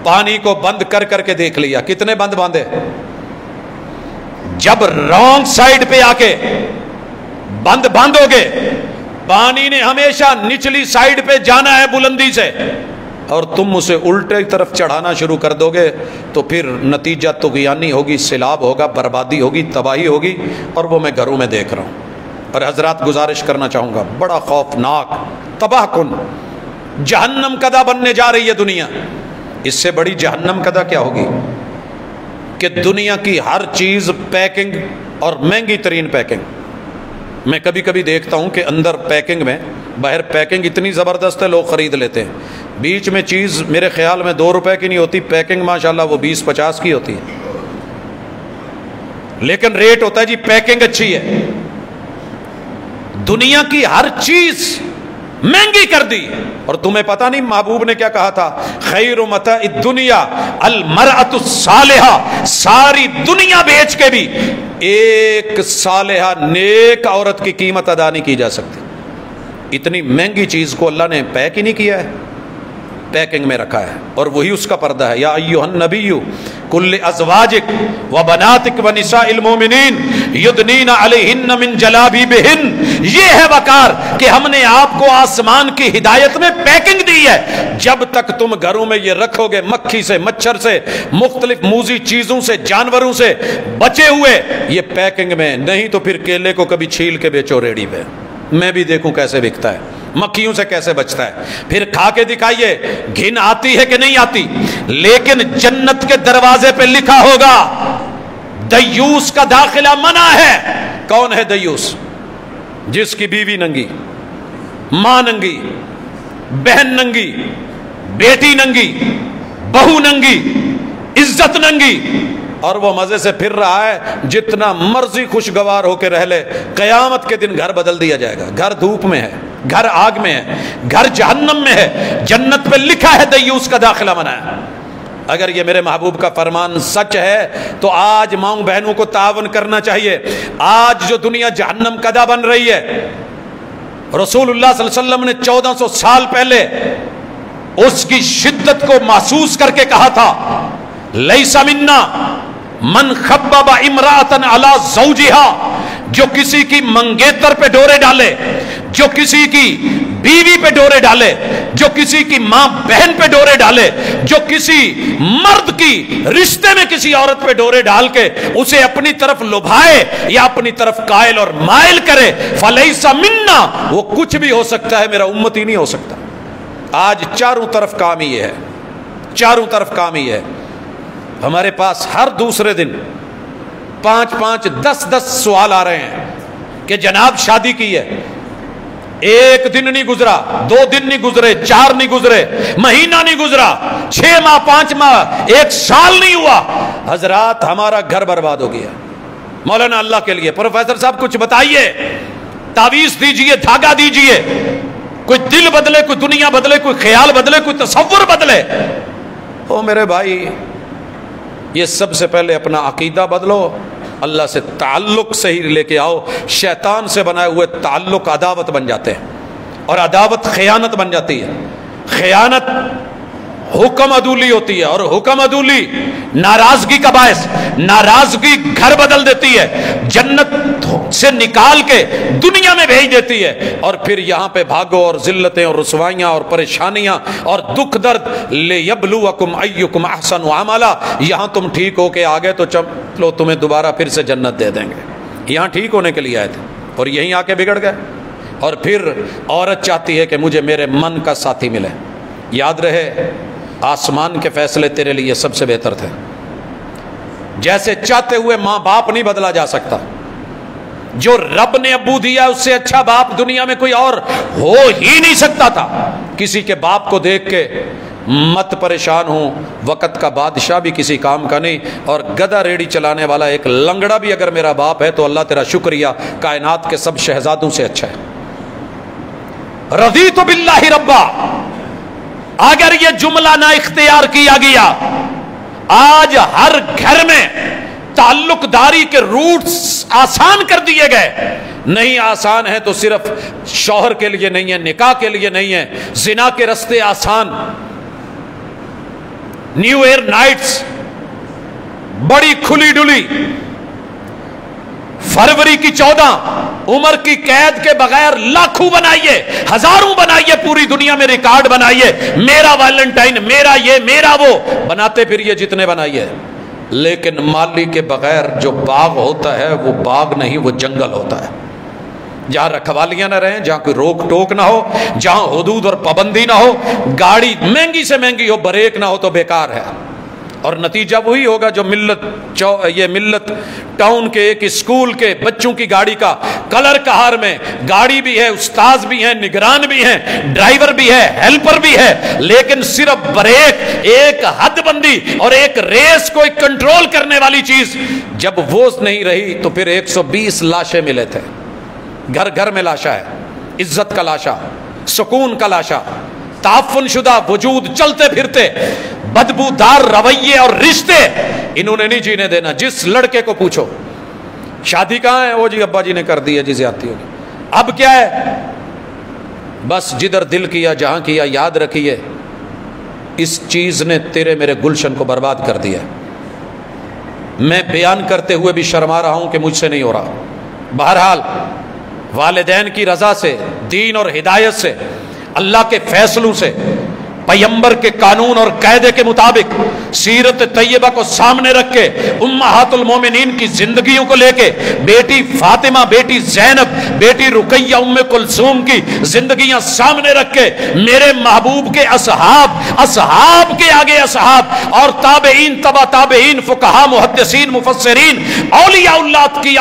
पानी को बंद कर करके देख लिया। कितने बंद बांधे? जब रॉन्ग साइड पे आके बंद बांधोगे, पानी ने हमेशा निचली साइड पे जाना है बुलंदी से। और तुम उसे उल्टे तरफ़ चढ़ाना शुरू कर दोगे तो फिर नतीजा तो ज्ञानी होगी, सैलाब होगा, बर्बादी होगी, तबाही होगी, और वो मैं घरों में देख रहा हूँ। और हजरात गुजारिश करना चाहूँगा, बड़ा खौफनाक, तबाह कन, जहन्नम कदा बनने जा रही है दुनिया। इससे बड़ी जहन्नम कदा क्या होगी? कि दुनिया की हर चीज़ पैकिंग और महँगी तरीन पैकिंग। मैं कभी कभी देखता हूँ कि अंदर पैकिंग में, बाहर पैकिंग इतनी ज़बरदस्त है, लोग ख़रीद लेते हैं। बीच में चीज़ मेरे ख्याल में दो रुपए की नहीं होती, पैकिंग माशाल्लाह वो बीस पचास की होती है। लेकिन रेट होता है जी, पैकिंग अच्छी है। दुनिया की हर चीज़ महँगी कर दी। और तुम्हें पता नहीं, महबूब ने क्या कहा था? खैर मत दुनिया अलमरअतु सालेहा, सारी दुनिया बेच के भी एक सालहा नेक औरत की कीमत अदा नहीं की जा सकती। इतनी महँगी चीज़ को अल्लाह ने पैक ही नहीं किया है। पैकिंग में रखा है और वही उसका पर्दा है। या अय्युहन नबीयु, कुल्ल अजवाजिक व बनातिक व निसाइल मोमिनीन, युदनीन अलैहिन मिन जलाबीबिहिन। ये है वकार कि हमने आपको आसमान की हिदायत में पैकिंग दी है। जब तक तुम घरों में ये रखोगे मक्खी से, मच्छर से, मुख्तलिफ़ मूजी चीज़ों से, जानवरों से बचे हुए, ये पैकिंग में नहीं तो फिर केले को कभी छील के बेचो रेडी पे। मैं भी देखूँ कैसे बिकता है। मक्खियों से कैसे बचता है? फिर खा के दिखाइए, घिन आती है कि नहीं आती? लेकिन जन्नत के दरवाजे पे लिखा होगा, दयूस का दाखिला मना है। कौन है दयूस? जिसकी बीवी नंगी, माँ नंगी, बहन नंगी, बेटी नंगी, बहू नंगी, इज़्ज़त नंगी। और वो मज़े से फिर रहा है, जितना मर्ज़ी खुशगवार होकर रह ले, कयामत के दिन घर बदल दिया जाएगा। घर धूप में है। घर आग में है, घर जहन्नम में है, जन्नत पे लिखा है दयूस का दाखिला है अगर ये मेरे महबूब का फरमान सच है तो आज माओ बहनों को तावन करना चाहिए। आज जो दुनिया जहन्नम कदा बन रही है अलैहि वसल्लम ने 1400 साल पहले उसकी शिद्दत को महसूस करके कहा था लई समिन्ना मन खब्बा इमरातन अला जौजिहा, जो किसी की मंगेतर पे डोरे डाले, जो किसी की बीवी पे डोरे डाले, जो किसी की माँ बहन पे डोरे डाले, जो किसी मर्द की रिश्ते में किसी औरत पे डोरे डाल के उसे अपनी तरफ़ लुभाए या अपनी तरफ़ कायल और मायल करे फलईसा मिन्ना, वो कुछ भी हो सकता है, मेरा उम्मत नहीं हो सकता। आज चारों तरफ़ काम ही है, चारों तरफ़ काम ही है। हमारे पास हर दूसरे दिन पाँच पाँच दस दस सवाल आ रहे हैं कि जनाब शादी की है। एक दिन नहीं गुजरा, दो दिन नहीं गुजरे, चार नहीं गुजरे, महीना नहीं गुजरा, छह माह, पाँच माह, एक साल नहीं हुआ। हजरात हमारा घर बर्बाद हो गया। मौलाना अल्लाह के लिए, प्रोफेसर साहब कुछ बताइए, तावीज दीजिए, धागा दीजिए। कोई दिल बदले, कोई दुनिया बदले, कोई ख्याल बदले, कोई तस्वुर बदले। ओ मेरे भाई ये सबसे पहले अपना अकीदा बदलो, अल्लाह से ताल्लुक सही लेके आओ, शैतान से बनाए हुए ताल्लुक अदावत बन जाते हैं। और अदावत खयानत बन जाती है। खयानत हुक्म अदूली होती है और हुक्म अदूली नाराज़गी का बायस, नाराज़गी घर बदल देती है, जन्नत से निकाल के दुनिया में भेज देती है और फिर यहाँ पे भागो और जिल्लतें और रसवाइयाँ और परेशानियाँ और दुख दर्द, ले यबलू अकुम अयुकुम अहसन आमला, यहाँ तुम ठीक होके आ गए तो चलो तुम्हें दोबारा फिर से जन्नत दे देंगे। यहाँ ठीक होने के लिए आए थे और यहीं आके बिगड़ गए। और फिर औरत चाहती है कि मुझे मेरे मन का साथी मिले। याद रहे आसमान के फैसले तेरे लिए सबसे बेहतर थे। जैसे चाहते हुए माँ बाप नहीं बदला जा सकता। जो रब ने अबू दिया, उससे अच्छा बाप दुनिया में कोई और हो ही नहीं सकता था। किसी के बाप को देख के मत परेशान हूँ। वक़्त का बादशाह भी किसी काम का नहीं और गदा रेडी चलाने वाला एक लंगड़ा भी अगर मेरा बाप है तो अल्लाह तेरा शुक्रिया। कायनात के सब शहजादों से अच्छा है। रदी तो बिल्ला ही रब्बा। अगर यह जुमला ना इख्तियार किया गया, आज हर घर में ताल्लुकदारी के रूट्स आसान कर दिए गए। नहीं आसान है तो सिर्फ़ शौहर के लिए नहीं है, निकाह के लिए नहीं है, जिना के रस्ते आसान। न्यू ईयर नाइट्स बड़ी खुली डुली फरवरी की चौदह, उम्र की कैद के बगैर लाखों बनाइए, हज़ारों बनाइए, पूरी दुनिया में रिकॉर्ड बनाइए, मेरा वैलेंटाइन, मेरा ये, मेरा वो, बनाते फिर ये जितने बनाइए। लेकिन माली के बगैर जो बाग होता है, वो बाग नहीं, वो जंगल होता है। जहाँ रखवालियाँ ना रहें, जहाँ कोई रोक टोक ना हो, जहाँ हदूद और पाबंदी ना हो, गाड़ी महँगी से महँगी हो, ब्रेक ना हो तो बेकार है। और नतीजा वही होगा जो मिल्लत ये मिल्लत टाउन के, एक स्कूल के बच्चों की गाड़ी का कलर कहार में। गाड़ी भी है उस्ताज भी है, निगरान भी है, ड्राइवर भी है, हेल्पर भी है, लेकिन सिर्फ़ ब्रेक, एक हदबंदी और एक रेस को एक कंट्रोल करने वाली चीज़। जब वो नहीं रही तो फिर 120 लाशें मिले थे। घर घर में लाशा है, इज़्ज़त का लाशा, सुकून का लाशा। ताफुन शुदा वजूद चलते फिरते, बदबूदार रवैये और रिश्ते इन्होंने नहीं जीने देना। जिस लड़के को पूछो, शादी कहाँ है? वो जी, अब्बा जी ने कर दी है, जी ज़्यादा होगी अब क्या है? बस जिधर दिल किया, जहाँ किया, याद रखिए, इस चीज़ ने तेरे मेरे गुलशन को बर्बाद कर दिया मैं बयान करते हुए भी शर्मा रहा हूँ कि मुझसे नहीं हो रहा। बहरहाल, वालदेन की रजा से, दीन और हिदायत से अल्लाह के फैसलों से पैम्बर के कानून और कायदे के मुताबिक, सीरत तैयबा को सामने रख के, उम्माहातुल मोमिनीन की जिंदगियों को लेके, बेटी फातिमा, बेटी जैनब, बेटी रुकैया उम्म कुलसूम की जिंदगियाँ सामने रख के, मेरे महबूब के असहाब असहाब के आगे असहाब, और ताबेइन तबा ताबेइन फुकहा, मुहद्दिसीन, मुफस्सिरीन औलिया की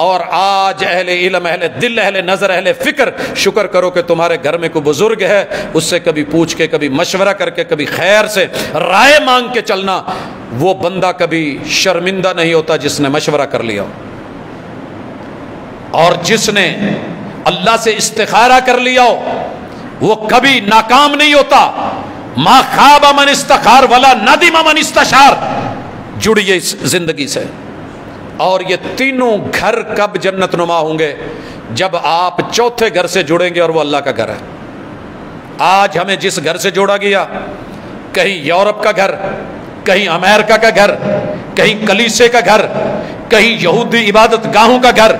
और आज अहले इल्म, अहले दिल, अहले नज़र, अहले फ़िक्र, शुक्र करो कि तुम्हारे घर में कोई बुज़ुर्ग है, उससे कभी पूछ के, कभी मशवरा करके, कभी खैर से राय मांग के चलना, वो बंदा कभी शर्मिंदा नहीं होता जिसने मशवरा कर लिया और जिसने अल्लाह से इस्तारा कर लिया हो, वो कभी नाकाम नहीं होता। मा खाबा मन इस्तार वाला नदीमा मन इस्तार जुड़िए इस ज़िंदगी से। और ये तीनों घर कब जन्नत नुमा होंगे? जब आप चौथे घर से जुड़ेंगे और वो अल्लाह का घर है। आज हमें जिस घर से जोड़ा गया, कहीं यूरोप का घर, कहीं अमेरिका का घर, कहीं कलीसे का घर कहीं यहूदी इबादत गाहों का घर,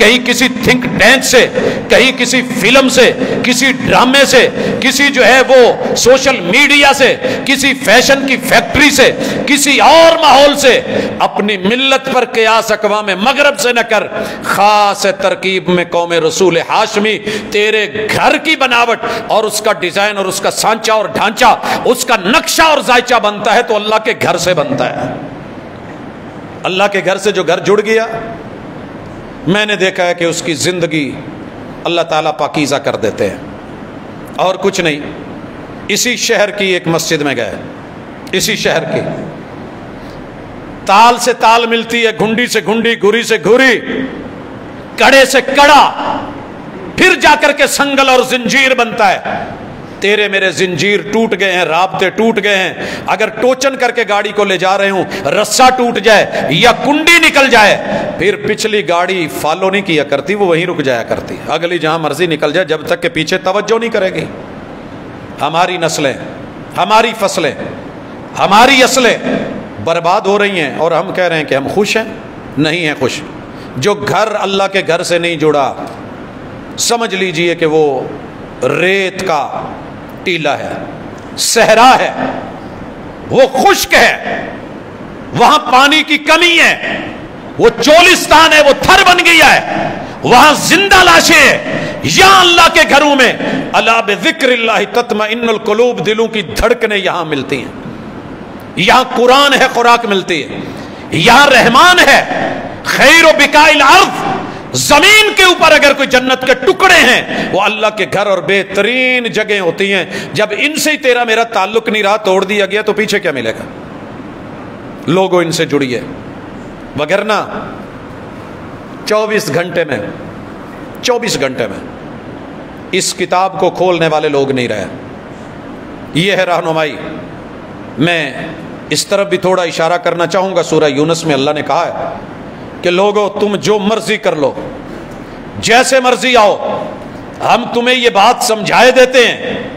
कहीं किसी थिंक टैंक से, कहीं किसी फ़िल्म से, किसी ड्रामे से, किसी जो है वो सोशल मीडिया से, किसी फ़ैशन की फैक्ट्री से, किसी और माहौल से, अपनी मिल्लत पर कयास अकवा में मगरब से न कर, खास तरकीब में कौम रसूल हाशमी, तेरे घर की बनावट और उसका डिज़ाइन और उसका सांचा और ढांचा, उसका नक्शा और जायचा बनता है तो अल्लाह के घर से बनता है। अल्लाह के घर से जो घर जुड़ गया, मैंने देखा है कि उसकी ज़िंदगी अल्लाह ताला पाकिज़ा कर देते हैं। और कुछ नहीं, इसी शहर की एक मस्जिद में गए, इसी शहर की। ताल से ताल मिलती है, घुंडी से घुंडी, घुरी से घुरी, कड़े से कड़ा, फिर जाकर के संगल और जंजीर बनता है। तेरे मेरे जंजीर टूट गए हैं, राबते टूट गए हैं। अगर टोचन करके गाड़ी को ले जा रहे हूँ, रस्सा टूट जाए या कुंडी निकल जाए, फिर पिछली गाड़ी फॉलो नहीं किया करती, वो वहीं रुक जाया करती। अगली जहाँ मर्ज़ी निकल जाए, जब तक के पीछे तवज्जो नहीं करेगी। हमारी नस्लें, हमारी फ़सलें, हमारी असलें बर्बाद हो रही हैं और हम कह रहे हैं कि हम खुश हैं, नहीं हैं खुश। जो घर अल्लाह के घर से नहीं जुड़ा, समझ लीजिए कि वो रेत का टीला है, सहरा है, वो खुश्क है, वहाँ पानी की कमी है, वो चोलिस्तान है, वो थर बन गया है, वहाँ ज़िंदा लाशें हैं, या अल्लाह के घरों में अल्लाह बेजिक्र तत्मा इनकलूब दिलों की धड़कने यहाँ मिलती हैं, यहाँ कुरान है, खुराक मिलती है, यहाँ रहमान है, खैर बिकाइल अर्थ ज़मीन के ऊपर अगर कोई जन्नत के टुकड़े हैं, वो अल्लाह के घर और बेहतरीन जगह होती हैं। जब इनसे ही तेरा मेरा ताल्लुक नहीं रहा, तोड़ दिया गया तो पीछे क्या मिलेगा? लोगो इनसे जुड़िए वगरना 24 घंटे में 24 घंटे में इस किताब को खोलने वाले लोग नहीं रहे। ये है रहनुमाई। मैं इस तरफ़ भी थोड़ा इशारा करना चाहूँगा, सूरह यूनस में अल्लाह ने कहा है कि लोगों, तुम जो मर्ज़ी कर लो। जैसे मर्ज़ी आओ। हम तुम्हें ये बात समझाए देते हैं।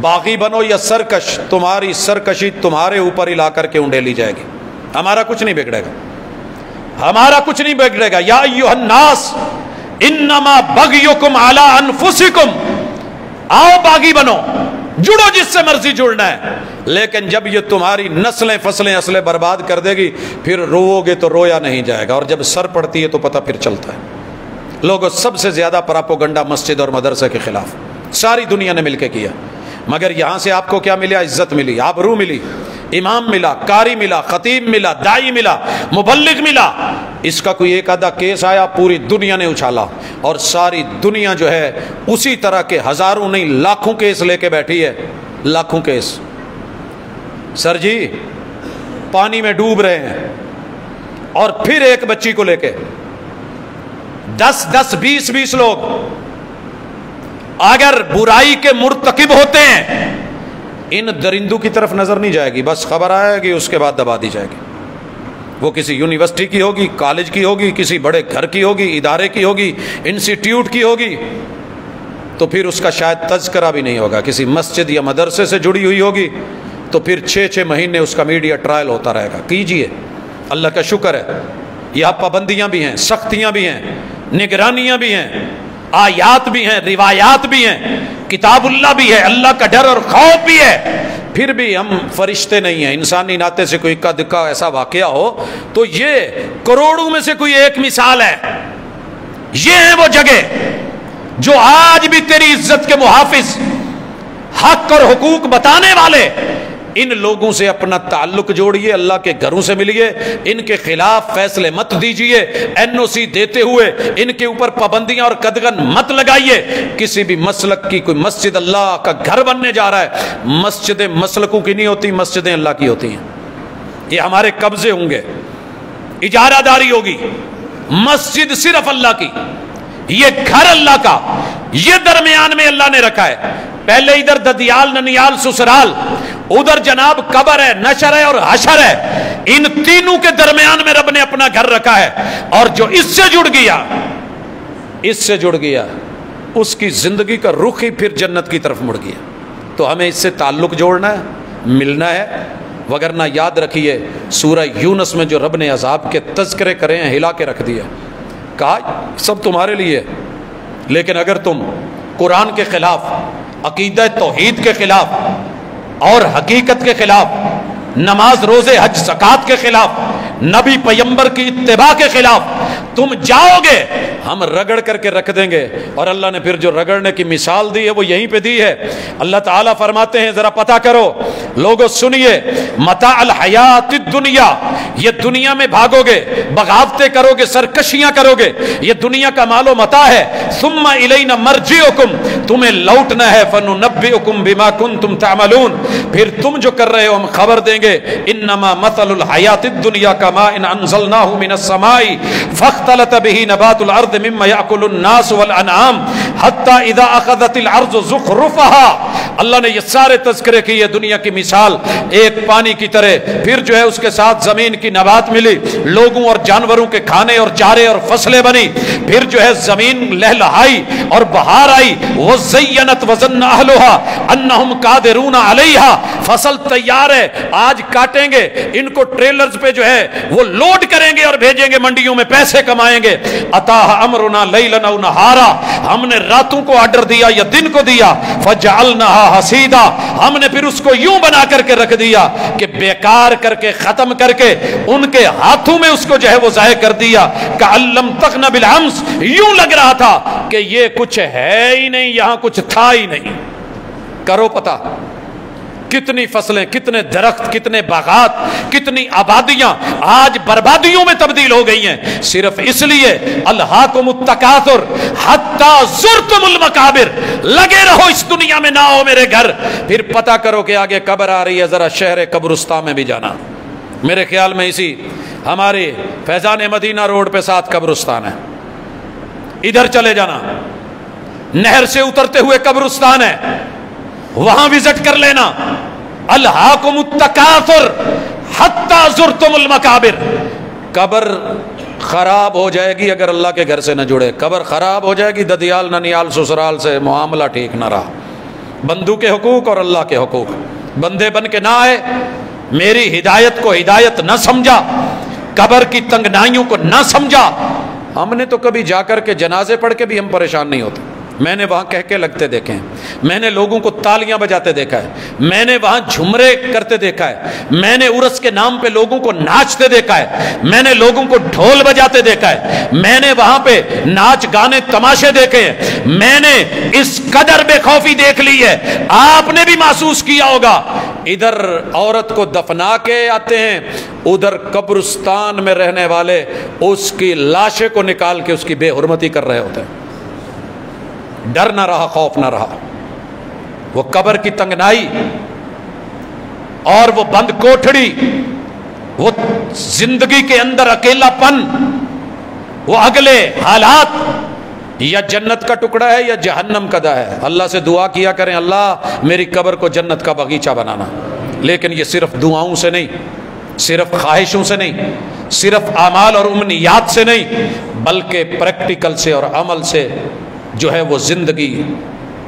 बागी बनो, या सरकश, तुम्हारी सरकशी तुम्हारे ऊपर ही ला करके उंडेली जाएगी। हमारा कुछ नहीं बिगड़ेगा। हमारा कुछ नहीं बिगड़ेगा। या नास, इन्नमा बगयुकुम आला अनफुसिकुम। आओ, बागी बनो। जुड़ो जिससे मर्ज़ी जुड़ना है। लेकिन जब ये तुम्हारी नस्लें, फ़सलें असलें बर्बाद कर देगी, फिर रोओगे तो रोया नहीं जाएगा। और जब सर पड़ती है तो पता फिर चलता है। लोगों, सबसे ज़्यादा परापोगंडा मस्जिद और मदरसे के खिलाफ। सारी दुनिया ने मिलकर किया। मगर यहाँ से आपको क्या मिला? इज़्ज़त मिली, आबरू मिली, इमाम मिला, कारी मिला, खतीब मिला, दाई मिला मुबलिक मिला। इसका कोई एक आधा केस आया, पूरी दुनिया ने उछाला। और सारी दुनिया जो है उसी तरह के हज़ारों नहीं, लाखों केस लेके बैठी है। लाखों केस। सर जी, पानी में डूब रहे हैं और फिर एक बच्ची को लेके। दस दस, बीस बीस लोग। अगर बुराई के मुर्तकिब होते हैं, इन दरिंदों की तरफ़ नज़र नहीं जाएगी। बस खबर आएगी, उसके बाद दबा दी जाएगी। वो किसी यूनिवर्सिटी की होगी, कॉलेज की होगी, किसी बड़े घर की होगी, इदारे की होगी, इंस्टीट्यूट की होगी तो फिर उसका शायद तस्करा भी नहीं होगा। किसी मस्जिद या मदरसे से जुड़ी हुई होगी तो फिर छः छः महीने उसका मीडिया ट्रायल होता रहेगा। कीजिए। अल्लाह का शुक्र है। यह पाबंदियाँ भी हैं, सख्तियाँ भी हैं, निगरानियाँ भी हैं। आयात भी हैं, रिवायात भी हैं, किताबुल्ला भी है, अल्लाह का डर और खौफ भी है। फिर भी हम फरिश्ते नहीं हैं, इंसानी नाते से कोई इक्का दिक्का ऐसा वाक़ हो तो ये करोड़ों में से कोई एक मिसाल है। ये है वो जगह जो आज भी तेरी इज़्ज़त के मुहाफिज, हक और हुकूक बताने वाले इन लोगों से अपना ताल्लुक जोड़िए, अल्लाह के घरों से मिलिए, इनके खिलाफ फैसले मत दीजिए, एनओसी देते हुए इनके ऊपर पाबंदियाँ और कदगन मत लगाइए। किसी भी मसलक की कोई मस्जिद अल्लाह का घर बनने जा रहा है, मस्जिदें मसलकों की नहीं होती, मस्जिदें अल्लाह की होती हैं। ये हमारे कब्जे होंगे, इजारादारी होगी, मस्जिद सिर्फ़ अल्लाह की। ये घर अल्लाह का, ये दरमियान में अल्लाह ने रखा है। पहले इधर ददियाल, ननियाल, ससुराल, उधर जनाब कबर है, नशर है और हशर है। इन तीनों के दरमियान में रब ने अपना घर रखा है। और जो इससे जुड़ गया, इससे जुड़ गया, उसकी ज़िंदगी का रुख ही फिर जन्नत की तरफ़ मुड़ गया। तो हमें इससे ताल्लुक जोड़ना है, मिलना है। वगरना याद रखिए, सूरह यूनस में जो रब ने अजाब के तस्करे करे हैं, हिला के रख दिया। कहा, सब तुम्हारे लिए लेकिन अगर तुम कुरान के खिलाफ, अकीद तोहीद के खिलाफ और हकीकत के खिलाफ, नमाज़, रोज़े, हज सक़ात के खिलाफ, नबी पैम्बर की इतबा के खिलाफ तुम जाओगे, हम रगड़ करके रख देंगे। और अल्लाह ने फिर जो रगड़ने की मिसाल दी है, वो यहीं पे दी है। अल्लाह ताला फरमाते हैं, जरा पता करो, लोगो सुनिए मता अल हयात दुनिया, ये दुनिया में भागोगे, बगावते करोगे, सरकशियाँ करोगे, ये दुनिया का मालो मता है। सुम्मा इलेना मर्ज़ी तुम्हें लौटना है फनु नब्बी बिमा कुन तुम फिर तुम जो कर रहे हो, हम खबर देंगे इन नमा हयात दुनिया का मा इन अनजलना मिन समाई बिही नबातुल अर्द मिम्मा याकुलुन नास वल अनआम हत्ता इदा अखदतिल अर्ज़ जुखरुफहा अल्लाह ने ये सारे तस्करे किए दुनिया की मिसाल एक पानी की तरह फिर जो है उसके साथ ज़मीन की नबात मिली लोगों और जानवरों के खाने और चारे और फ़सलें बनी फिर जो है ज़मीन लहलहाई और बहार आई वो जयनत वज़न अहलोहा अन्नहुम कादिरून अलैहा फ़सल तैयार है आज काटेंगे इनको ट्रेलर्स पे जो है वो लोड करेंगे और भेजेंगे मंडियों में पैसे कमाएँगे अताह अमरुना लैलना नहारा, हमने रातों को ऑर्डर दिया या दिन को दिया फजाल नहा हसीदा, हमने फिर उसको यूँ बना करके रख दिया कि बेकार करके, खत्म करके, उनके हाथों में उसको जो है वो जाय कर दिया, का अल्लम तक न बिलहम्स यूँ लग रहा था कि ये कुछ है ही नहीं, यहाँ कुछ था ही नहीं। करो पता। कितनी फ़सलें, कितने दरख्त, कितने बागात, कितनी आबादियाँ आज बर्बादियों में तब्दील हो गई हैं। सिर्फ़ इसलिए अल्लाह को मुतकातुर मकाबिर लगे रहो इस दुनिया में, ना हो मेरे घर। फिर पता करो कि आगे कब्र आ रही है, जरा शहर कब्रुस्ता में भी जाना। मेरे ख्याल में इसी, हमारे फैजान मदीना रोड पे सात कब्रुस्तान है। इधर चले जाना। नहर से उतरते हुए कब्रुस्तान है। वहाँ विज़िट कर लेना। अल्लाह को मुतकासुर हत्ता जुर्तुमुल मकाबिर कब्र खराब हो जाएगी अगर अल्लाह के घर से न जुड़े। कब्र खराब हो जाएगी, ददियाल, ननियाल, ससुराल से मामला ठीक ना रहा। बंधु के हकूक और अल्लाह के हकूक। बंदे बन के ना आए, मेरी हिदायत को हिदायत न समझा, कब्र की तंगनाइयों को न समझा। हमने तो कभी जाकर के जनाजे पढ़ के भी हम परेशान नहीं होते। मैंने वहाँ कह के लगते देखे हैं। मैंने लोगों को तालियाँ बजाते देखा है। मैंने वहाँ झुमरे करते देखा है। मैंने उरस के नाम पे लोगों को नाचते देखा है। मैंने लोगों को ढोल बजाते देखा है। मैंने वहाँ पे नाच गाने तमाशे देखे हैं। मैंने इस कदर बेखौफी देख ली है। आपने भी महसूस किया होगा। इधर औरत को दफना के आते हैं। उधर कब्रिस्तान में रहने वाले उसकी लाशे को निकाल के उसकी बेहरमती कर रहे होते हैं। डर ना रहा, खौफ ना रहा। वो कब्र की तंगनाई और वो बंद कोठड़ी, वो ज़िंदगी के अंदर अकेलापन, वो अगले हालात, या जन्नत का टुकड़ा है या जहन्नम कदा है। अल्लाह से दुआ किया करें, अल्लाह, मेरी कब्र को जन्नत का बगीचा बनाना। लेकिन ये सिर्फ़ दुआओं से नहीं, सिर्फ़ ख्वाहिशों से नहीं, सिर्फ़ अमाल और उमनियात से नहीं, बल्कि प्रैक्टिकल से और अमल से जो है वो ज़िंदगी,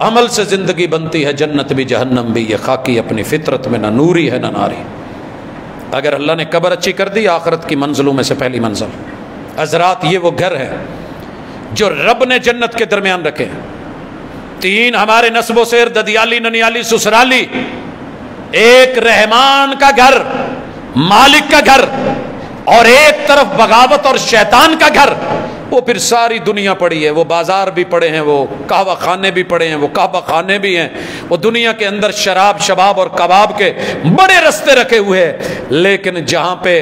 अमल से ज़िंदगी बनती है, जन्नत भी जहन्नम भी। ये खाकी अपनी फितरत में ना नूरी है, ना नारी। अगर अल्लाह ने कब्र अच्छी कर दी, आखरत की मंजिलों में से पहली मंजिल। हजरात ये वो घर है, जो रब ने जन्नत के दरमियान रखे तीन हमारे नस्बो शेर, ददियाली, ननियाली, ससुराली। एक रहमान का घर, मालिक का घर, और एक तरफ़ बगावत और शैतान का घर। वो फिर सारी दुनिया पड़ी है, वो बाज़ार भी पड़े हैं, वो कहवा खाने भी पड़े हैं, वो कहवा खाने भी हैं, वो दुनिया के अंदर शराब, शबाब और कबाब के बड़े रस्ते रखे हुए हैं, लेकिन जहाँ पे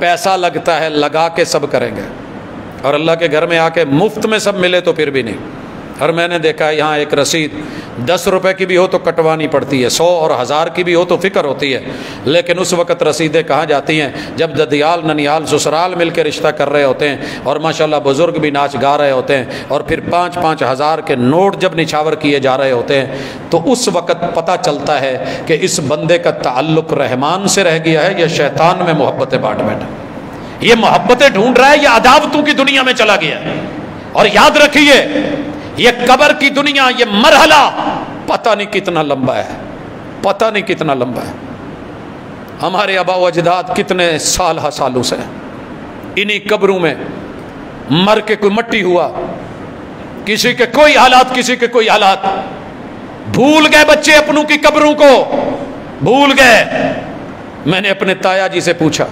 पैसा लगता है, लगा के सब करेंगे। और अल्लाह के घर में आके मुफ़्त में सब मिले तो फिर भी नहीं। और मैंने देखा है, यहाँ एक रसीद। दस रुपए की भी हो तो कटवानी पड़ती है, सौ और हज़ार की भी हो तो फ़िक्र होती है। लेकिन उस वक़्त रसीदें कहाँ जाती हैं? जब ददियाल, ननियाल, ससुराल मिल के रिश्ता कर रहे होते हैं और माशाल्लाह बुज़ुर्ग भी नाच गा रहे होते हैं और फिर पाँच पाँच हज़ार के नोट जब निछावर किए जा रहे होते हैं तो उस वक़्त पता चलता है कि इस बंदे का ताल्लुक़ रहमान से रह गया है या शैतान में मोहब्बतें बांट बैठा। ये मोहब्बतें ढूंढ रहा है या अदावतों की दुनिया में चला गया और याद रखिए ये कबर की दुनिया, ये मरहला पता नहीं कितना लंबा है, पता नहीं कितना लंबा है। हमारे अबा अजदाद कितने साल सालों से इन्हीं कब्रों में मर के कोई मट्टी हुआ, किसी के कोई हालात, किसी के कोई हालात। भूल गए बच्चे अपनों की कब्रों को, भूल गए। मैंने अपने ताया जी से पूछा,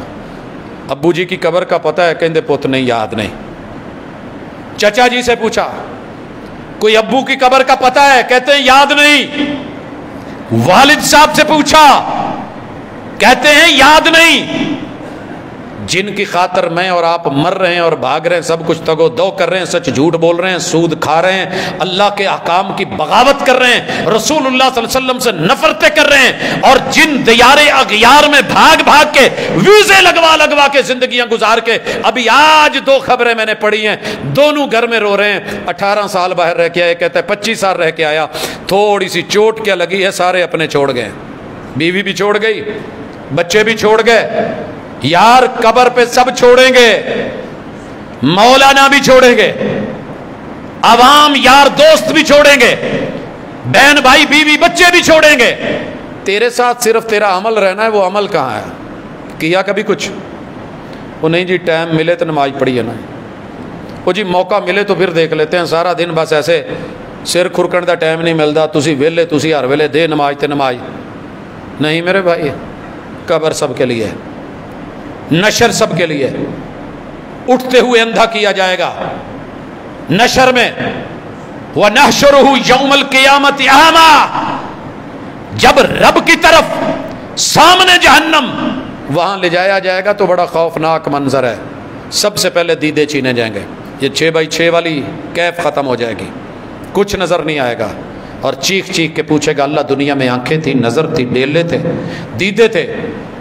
अब्बू जी की कब्र का पता है? कहते पुत नहीं, याद नहीं। चचा जी से पूछा कोई अब्बू की कबर का पता है? कहते हैं, याद नहीं। वालिद साहब से पूछा, कहते हैं, याद नहीं। जिनकी खातर मैं और आप मर रहे हैं और भाग रहे हैं, सब कुछ तगो दो कर रहे हैं, सच झूठ बोल रहे हैं, सूद खा रहे हैं, अल्लाह के अहकाम की बगावत कर रहे हैं अलैहि वसल्लम से नफरतें कर रहे हैं, और जिन दियारे अगियार में भाग भाग के वीजे लगवा लगवा के जिंदगियाँ गुजार के, अभी आज दो खबरें मैंने पढ़ी हैं, दोनों घर में रो रहे हैं, अठारह साल बाहर रह के आए, कहते हैं पच्चीस साल रह के आया थोड़ी सी चोट क्या लगी है, सारे अपने छोड़ गए, बीवी भी छोड़ गई, बच्चे भी छोड़ गए यार कबर पे सब छोड़ेंगे, मौलाना भी छोड़ेंगे आवाम यार दोस्त भी छोड़ेंगे, बहन भाई, बीवी, बच्चे भी छोड़ेंगे। तेरे साथ सिर्फ़ तेरा अमल रहना है, वो अमल कहाँ है? किया कभी कुछ? वो नहीं जी टाइम मिले तो नमाज़ पढ़ी है ना। वो जी, मौका मिले तो फिर देख लेते हैं, सारा दिन बस ऐसे सिर खुरकण का टाइम नहीं मिलता तुम वेले तुम हर वेले, दे नमाज़ तो नमाज़। नहीं मेरे भाई, कबर सबके लिए नशर सबके लिए। उठते हुए अंधा किया जाएगा। नशर में वह नशर यौमल कियामत आमा। जब रब की तरफ़ सामने जहन्नम, वहाँ ले जाया जाएगा तो बड़ा खौफनाक मंजर है। सबसे पहले दीदे छीने जाएँगे। ये छः बाई छः वाली कैफ ख़त्म हो जाएगी। कुछ नज़र नहीं आएगा। और चीख चीख के पूछेगा, अल्लाह दुनिया में आँखें थी, नज़र थी डेले थे दीदे थे,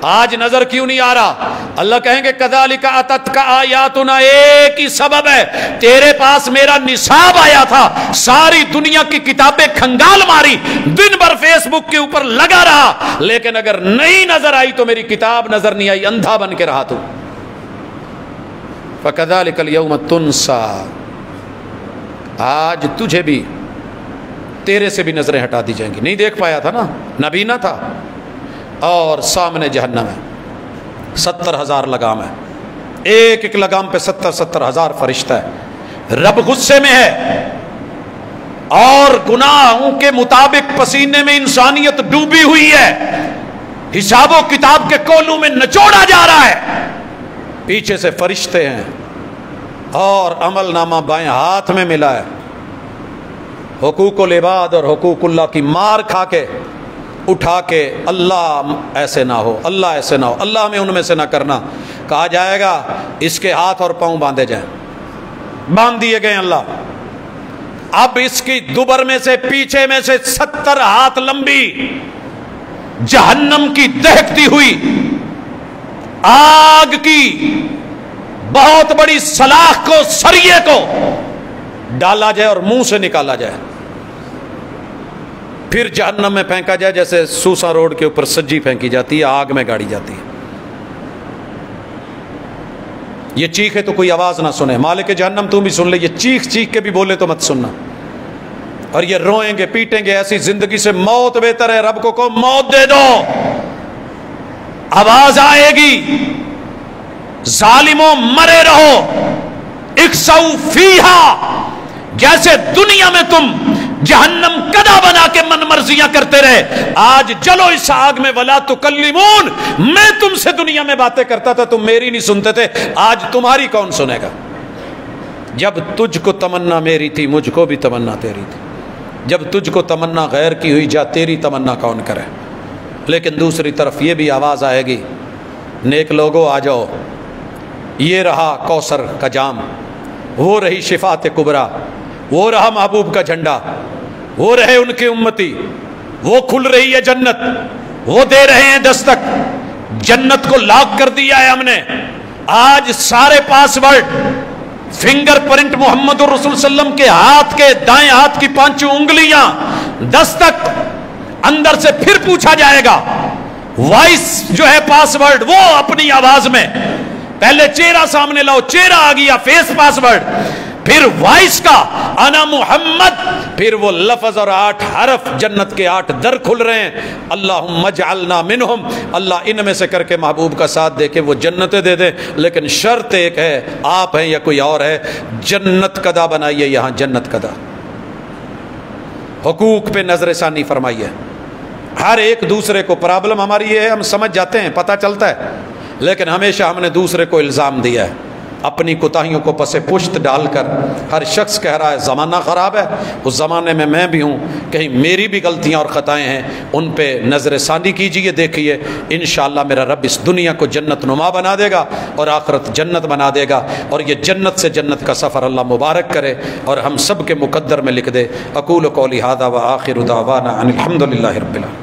आज नज़र क्यों नहीं आ रहा? अल्लाह कहेंगे कदाली का अतत का आया तो ना एक ही सबब है, तेरे पास मेरा निसाब आया था, सारी दुनिया की किताबें खंगाल मारी, दिन भर फेसबुक के ऊपर लगा रहा, लेकिन अगर नहीं नज़र आई तो मेरी किताब नज़र नहीं आई, अंधा बन के रहा तू. फकदाल कल यौम तुनसा, आज तुझे भी तेरे से भी नज़रें हटा दी जाएँगी। नहीं देख पाया था ना? नबीना था। और सामने जहन्नम है। सत्तर हज़ार लगाम है। एक एक लगाम पे सत्तर सत्तर हज़ार फरिश्ता है। रब गुस्से में है। और गुनाहों के मुताबिक पसीने में इंसानियत डूबी हुई है। हिसाबो किताब के कोलू में नचोड़ा जा रहा है। पीछे से फरिश्ते हैं। और अमल नामा बाएँ हाथ में मिला है। हकूक इबाद और हकूकुल्ला की मार खा के उठा के अल्लाह ऐसे ना हो, अल्लाह ऐसे ना हो, अल्लाह में उनमें से ना करना। कहा जाएगा, इसके हाथ और पाँव बांधे जाए। बाँध दिए गए अल्लाह। अब इसकी दुबर में से, पीछे में से सत्तर हाथ लंबी जहन्नम की दहकती हुई, आग की बहुत बड़ी सलाख को, सरिये को डाला जाए और मुँह से निकाला जाए। फिर जहन्नम में फेंका जाए, जैसे सूसा रोड के ऊपर सज्जी फेंकी जाती है, आग में गाड़ी जाती है। ये चीखे तो कोई आवाज़ ना सुने। मालिक जहन्नम तुम भी सुन ले, ये चीख चीख के भी बोले तो मत सुनना। और ये रोएँगे, पीटेंगे, ऐसी ज़िंदगी से मौत बेहतर है, रब को को मौत दे दो। आवाज़ आएगी। जालिमो, मरे रहो। इकसऊ फीहा। जैसे दुनिया में तुम जहन्नम कदा बना के मन मर्जियाँ करते रहे। आज चलो इस आग में, वला तो कल्लिमून मैं तुमसे दुनिया में बातें करता था, तुम मेरी नहीं सुनते थे। आज तुम्हारी कौन सुनेगा? जब तुझको तमन्ना मेरी थी, मुझको भी तमन्ना तेरी थी। जब तुझको तमन्ना गैर की हुई जा, तेरी तमन्ना कौन करे? लेकिन दूसरी तरफ़ ये भी आवाज़ आएगी, नेक लोगो आ जाओ। ये रहा कौसर का जाम। वो रही शिफात कुबरा। वो रहा महबूब का झंडा। वो रहे उनके उम्मती। वो खुल रही है जन्नत। वो दे रहे हैं दस्तक। जन्नत को लॉक कर दिया है हमने। आज सारे पासवर्ड, फिंगरप्रिंट मोहम्मद रसुल्लम के हाथ के दाएँ हाथ की पाँचों उंगलियाँ, दस्तक अंदर से फिर पूछा जाएगा। वॉइस जो है पासवर्ड, वो अपनी आवाज़ में। पहले चेहरा सामने लाओ, चेहरा आ गया, फेस पासवर्ड। फिर वाइस का अना मोहम्मद, फिर वो लफज और आठ हरफ जन्नत के आठ दर खुल रहे हैं। अल्लाह मजालना मिनहुम, अल्लाह इनमें से करके महबूब का साथ दे के वो जन्नतें दे दे। लेकिन शर्त एक है, आप हैं या कोई और है, जन्नत कदा बनाइए, यहाँ जन्नत कदा। हकूक पे नज़र षानी फरमाइए। हर एक दूसरे को प्रॉब्लम हमारी ये है, हम समझ जाते हैं, पता चलता है। लेकिन हमेशा हमने दूसरे को इल्ज़ाम दिया है। अपनी कोताहियों को पसे पुश्त डालकर, हर शख्स कह रहा है, ज़माना ख़राब है, उस ज़माने में मैं भी हूँ, कहीं मेरी भी गलतियाँ और ख़ताएँ हैं, उन पर नज़र षानी कीजिए, देखिए इन मेरा रब इस दुनिया को जन्नत नुमा बना देगा और आखरत जन्नत बना देगा और ये जन्नत से जन्नत का सफ़र अल्लाह मुबारक करे और हम सब के मुकद्दर में लिख दे, अकूल कौली हादा व आखिर उदावाना अलहमदिल्ला रबिल्ला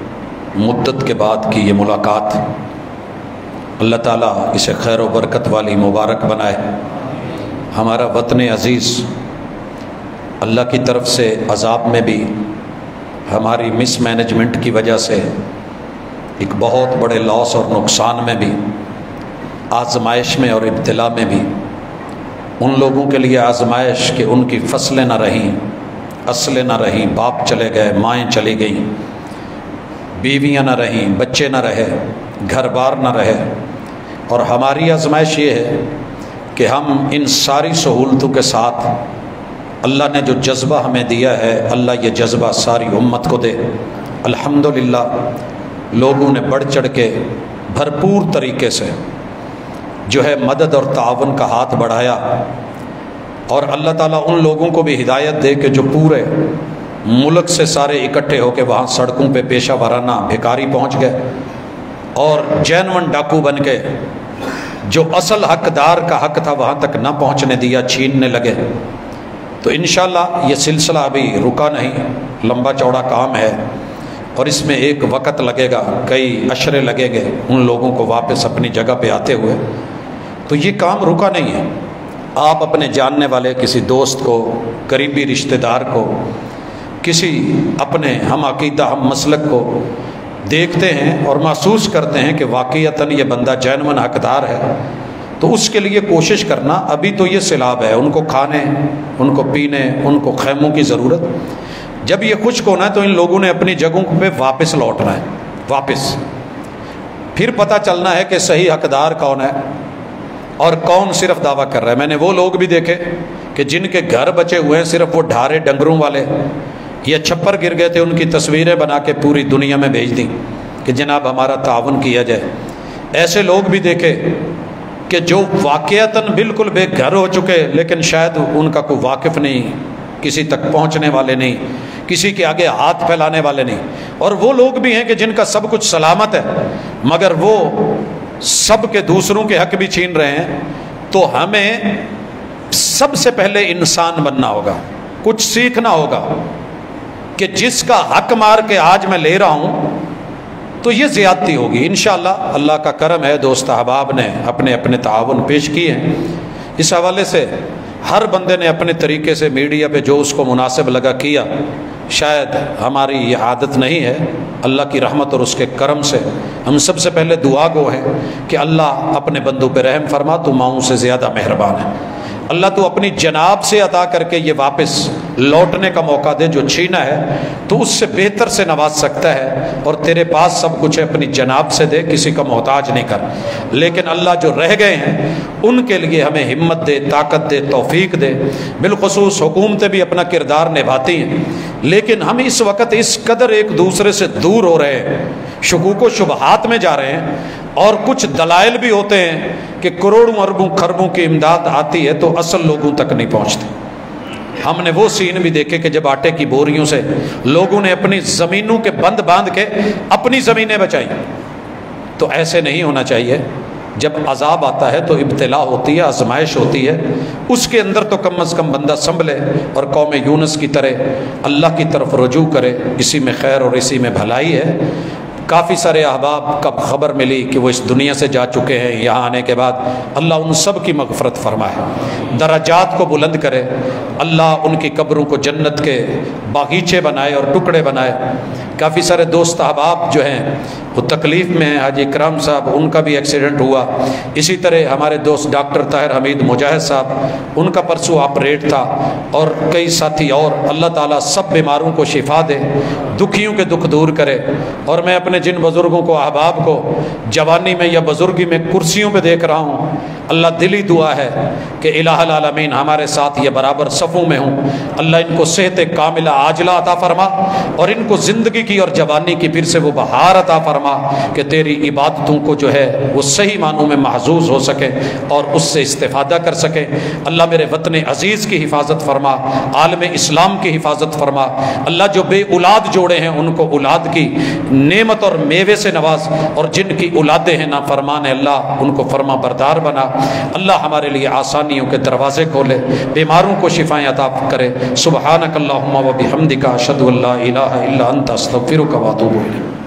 मुद्दत के बाद की ये मुलाकात। अल्लाह ताला इसे खैर बरकत वाली मुबारक बनाए। हमारा वतन अज़ीज़ अल्लाह की तरफ़ से अजाब में भी हमारी मिस मैनेजमेंट की वजह से एक बहुत बड़े लॉस और नुकसान में भी, आजमाइश में और इब्तला में भी उन लोगों के लिए आजमाइश कि उनकी फ़सलें ना रहीं, असलें ना रहीं, बाप चले गए, माएँ चली गईं। बीवियाँ ना रहीं, बच्चे ना रहे, घर बार ना रहे। और हमारी आजमाइश ये है कि हम इन सारी सहूलतों के साथ अल्लाह ने जो जज्बा हमें दिया है, अल्लाह ये जज्बा सारी उम्मत को दे। अल्हम्दुलिल्लाह, लोगों ने बढ़ चढ़ के भरपूर तरीके से जो है मदद और तावन का हाथ बढ़ाया। और अल्लाह ताला उन लोगों को भी हिदायत दे के जो पूरे मुल्क से सारे इकट्ठे होकर वहाँ सड़कों पे पेशा वाराना भिकारी पहुँच गए और जैनवन डाकू बन के, जो असल हकदार का हक था वहाँ तक ना पहुँचने दिया, छीनने लगे। तो इन ये सिलसिला अभी रुका नहीं, लंबा चौड़ा काम है और इसमें एक वक़्त लगेगा, कई अशरे लगेंगे उन लोगों को वापस अपनी जगह पे आते हुए। तो ये काम रुका नहीं है। आप अपने जानने वाले किसी दोस्त को, करीबी रिश्तेदार को किसी अपने हम अकीदा, हम मसलक को देखते हैं और महसूस करते हैं कि वाक़ता ये बंदा जैनमन हकदार है तो उसके लिए कोशिश करना। अभी तो ये सैलाब है, उनको खाने, उनको पीने, उनको खैमों की ज़रूरत। जब ये खुश्क होना है तो इन लोगों ने अपनी जगहों पे वापस लौटना है, वापस। फिर पता चलना है कि सही हकदार कौन है और कौन सिर्फ़ दावा कर रहा है। मैंने वो लोग भी देखे कि जिनके घर बचे हुए हैं, सिर्फ़ वो ढारे डंगरों वाले। ये छप्पर गिर गए थे, उनकी तस्वीरें बना के पूरी दुनिया में भेज दी कि जनाब हमारा तावन किया जाए। ऐसे लोग भी देखे कि जो वाक़ता बिल्कुल बेघर हो चुके, लेकिन शायद उनका कोई वाकिफ़ नहीं, किसी तक पहुँचने वाले नहीं, किसी के आगे हाथ फैलाने वाले नहीं। और वो लोग भी हैं कि जिनका सब कुछ सलामत है, मगर वो सब के दूसरों के हक भी छीन रहे हैं तो हमें सबसे पहले इंसान बनना होगा, कुछ सीखना होगा। कि जिसका हक मार के आज मैं ले रहा हूँ तो ये ज़्यादती होगी। इन अल्लाह का करम है, दोस्त अहबाब ने अपने अपने ताउन पेश किए हैं। इस हवाले से हर बंदे ने अपने तरीके से मीडिया पे जो उसको मुनासिब लगा किया, शायद हमारी ये आदत नहीं है। अल्लाह की रहमत और उसके करम से हम सबसे पहले दुआ गो हैं कि अल्लाह अपने बंदों पे रहम फरमा तो माओ से ज़्यादा मेहरबान है। अल्लाह तो अपनी जनाब से अदा करके ये वापस लौटने का मौका दे, जो छीना है तो उससे बेहतर से नवाज़ सकता है और तेरे पास सब कुछ है, अपनी जनाब से दे, किसी का मोहताज नहीं कर। लेकिन अल्लाह जो रह गए हैं, उनके लिए हमें हिम्मत दे, ताकत दे, तोफीक दे। बिलखसूस हुकूमतें भी अपना किरदार निभाती हैं। लेकिन हम इस वक्त इस कदर एक दूसरे से दूर हो रहे हैं, शकूक व शुबहात में जा रहे हैं और कुछ दलाइल भी होते हैं कि करोड़ों अरबों खरबों की इमदाद आती है तो असल लोगों तक नहीं पहुँचती। हमने वो सीन भी देखे कि जब आटे की बोरियों से लोगों ने अपनी ज़मीनों के बंद बाँध के अपनी ज़मीनें बचाई। तो ऐसे नहीं होना चाहिए। जब अजाब आता है तो इब्तला होती है, आजमाइश होती है। उसके अंदर तो कम अज़ कम बंदा संभले और कौम यूनस की तरह अल्लाह की तरफ़ रजू करे। इसी में खैर और इसी में भलाई है। काफ़ी सारे अहबाब का खबर मिली कि वो इस दुनिया से जा चुके हैं, यहाँ आने के बाद अल्लाह उन सब की मगफ़रत फरमाए। दराजात को बुलंद करे, अल्लाह उनकी कब्रों को जन्नत के बागीचे बनाए और टुकड़े बनाए। काफ़ी सारे दोस्त अहबाब जो हैं वो तकलीफ़ में हैं, हाजी इकराम साहब, उनका भी एक्सीडेंट हुआ। इसी तरह हमारे दोस्त डॉक्टर ताहिर हमीद मुजाहिद साहब, उनका परसों ऑपरेट था और कई साथी और अल्लाह ताला सब बीमारों को शिफा दे, दुखियों के दुख दूर करे। और मैं अपने जिन बुज़ुर्गों को, अहबाब को, जवानी में या बुज़ुर्गी में कुर्सियों पर देख रहा हूँ, अल्लाह दिली दुआ है कि इलामीन हमारे साथ ये बराबर सफ़ों में हूँ। अल्लाह इनको सेहत कामिला आजला अता फरमा और इनको ज़िंदगी की और जवानी की फिर से वो बहार अता फरमा। कि तेरी इबादतों को जो है वो सही मानों में महजूज हो सके और उससे इस्तेफादा कर सके। अल्लाह मेरे वतन अज़ीज़ की हिफाजत फरमा, आलम इस्लाम की हिफाजत फरमा। अल्लाह जो बे औलाद जोड़े हैं, उनको औलाद की नेमत और मेवे से नवाज़ और जिनकी औलादे हैं ना फरमान अल्लाह उनको फरमा बरदार बना। अल्लाह हमारे लिए आसानियों के दरवाज़े खोले, बीमारों को शिफाएँ अता करे। सुबहानक अल्लाहुम्मा व बिहम्दिका अशहदु अल्ला इलाहा इल्ला अंत इलैक।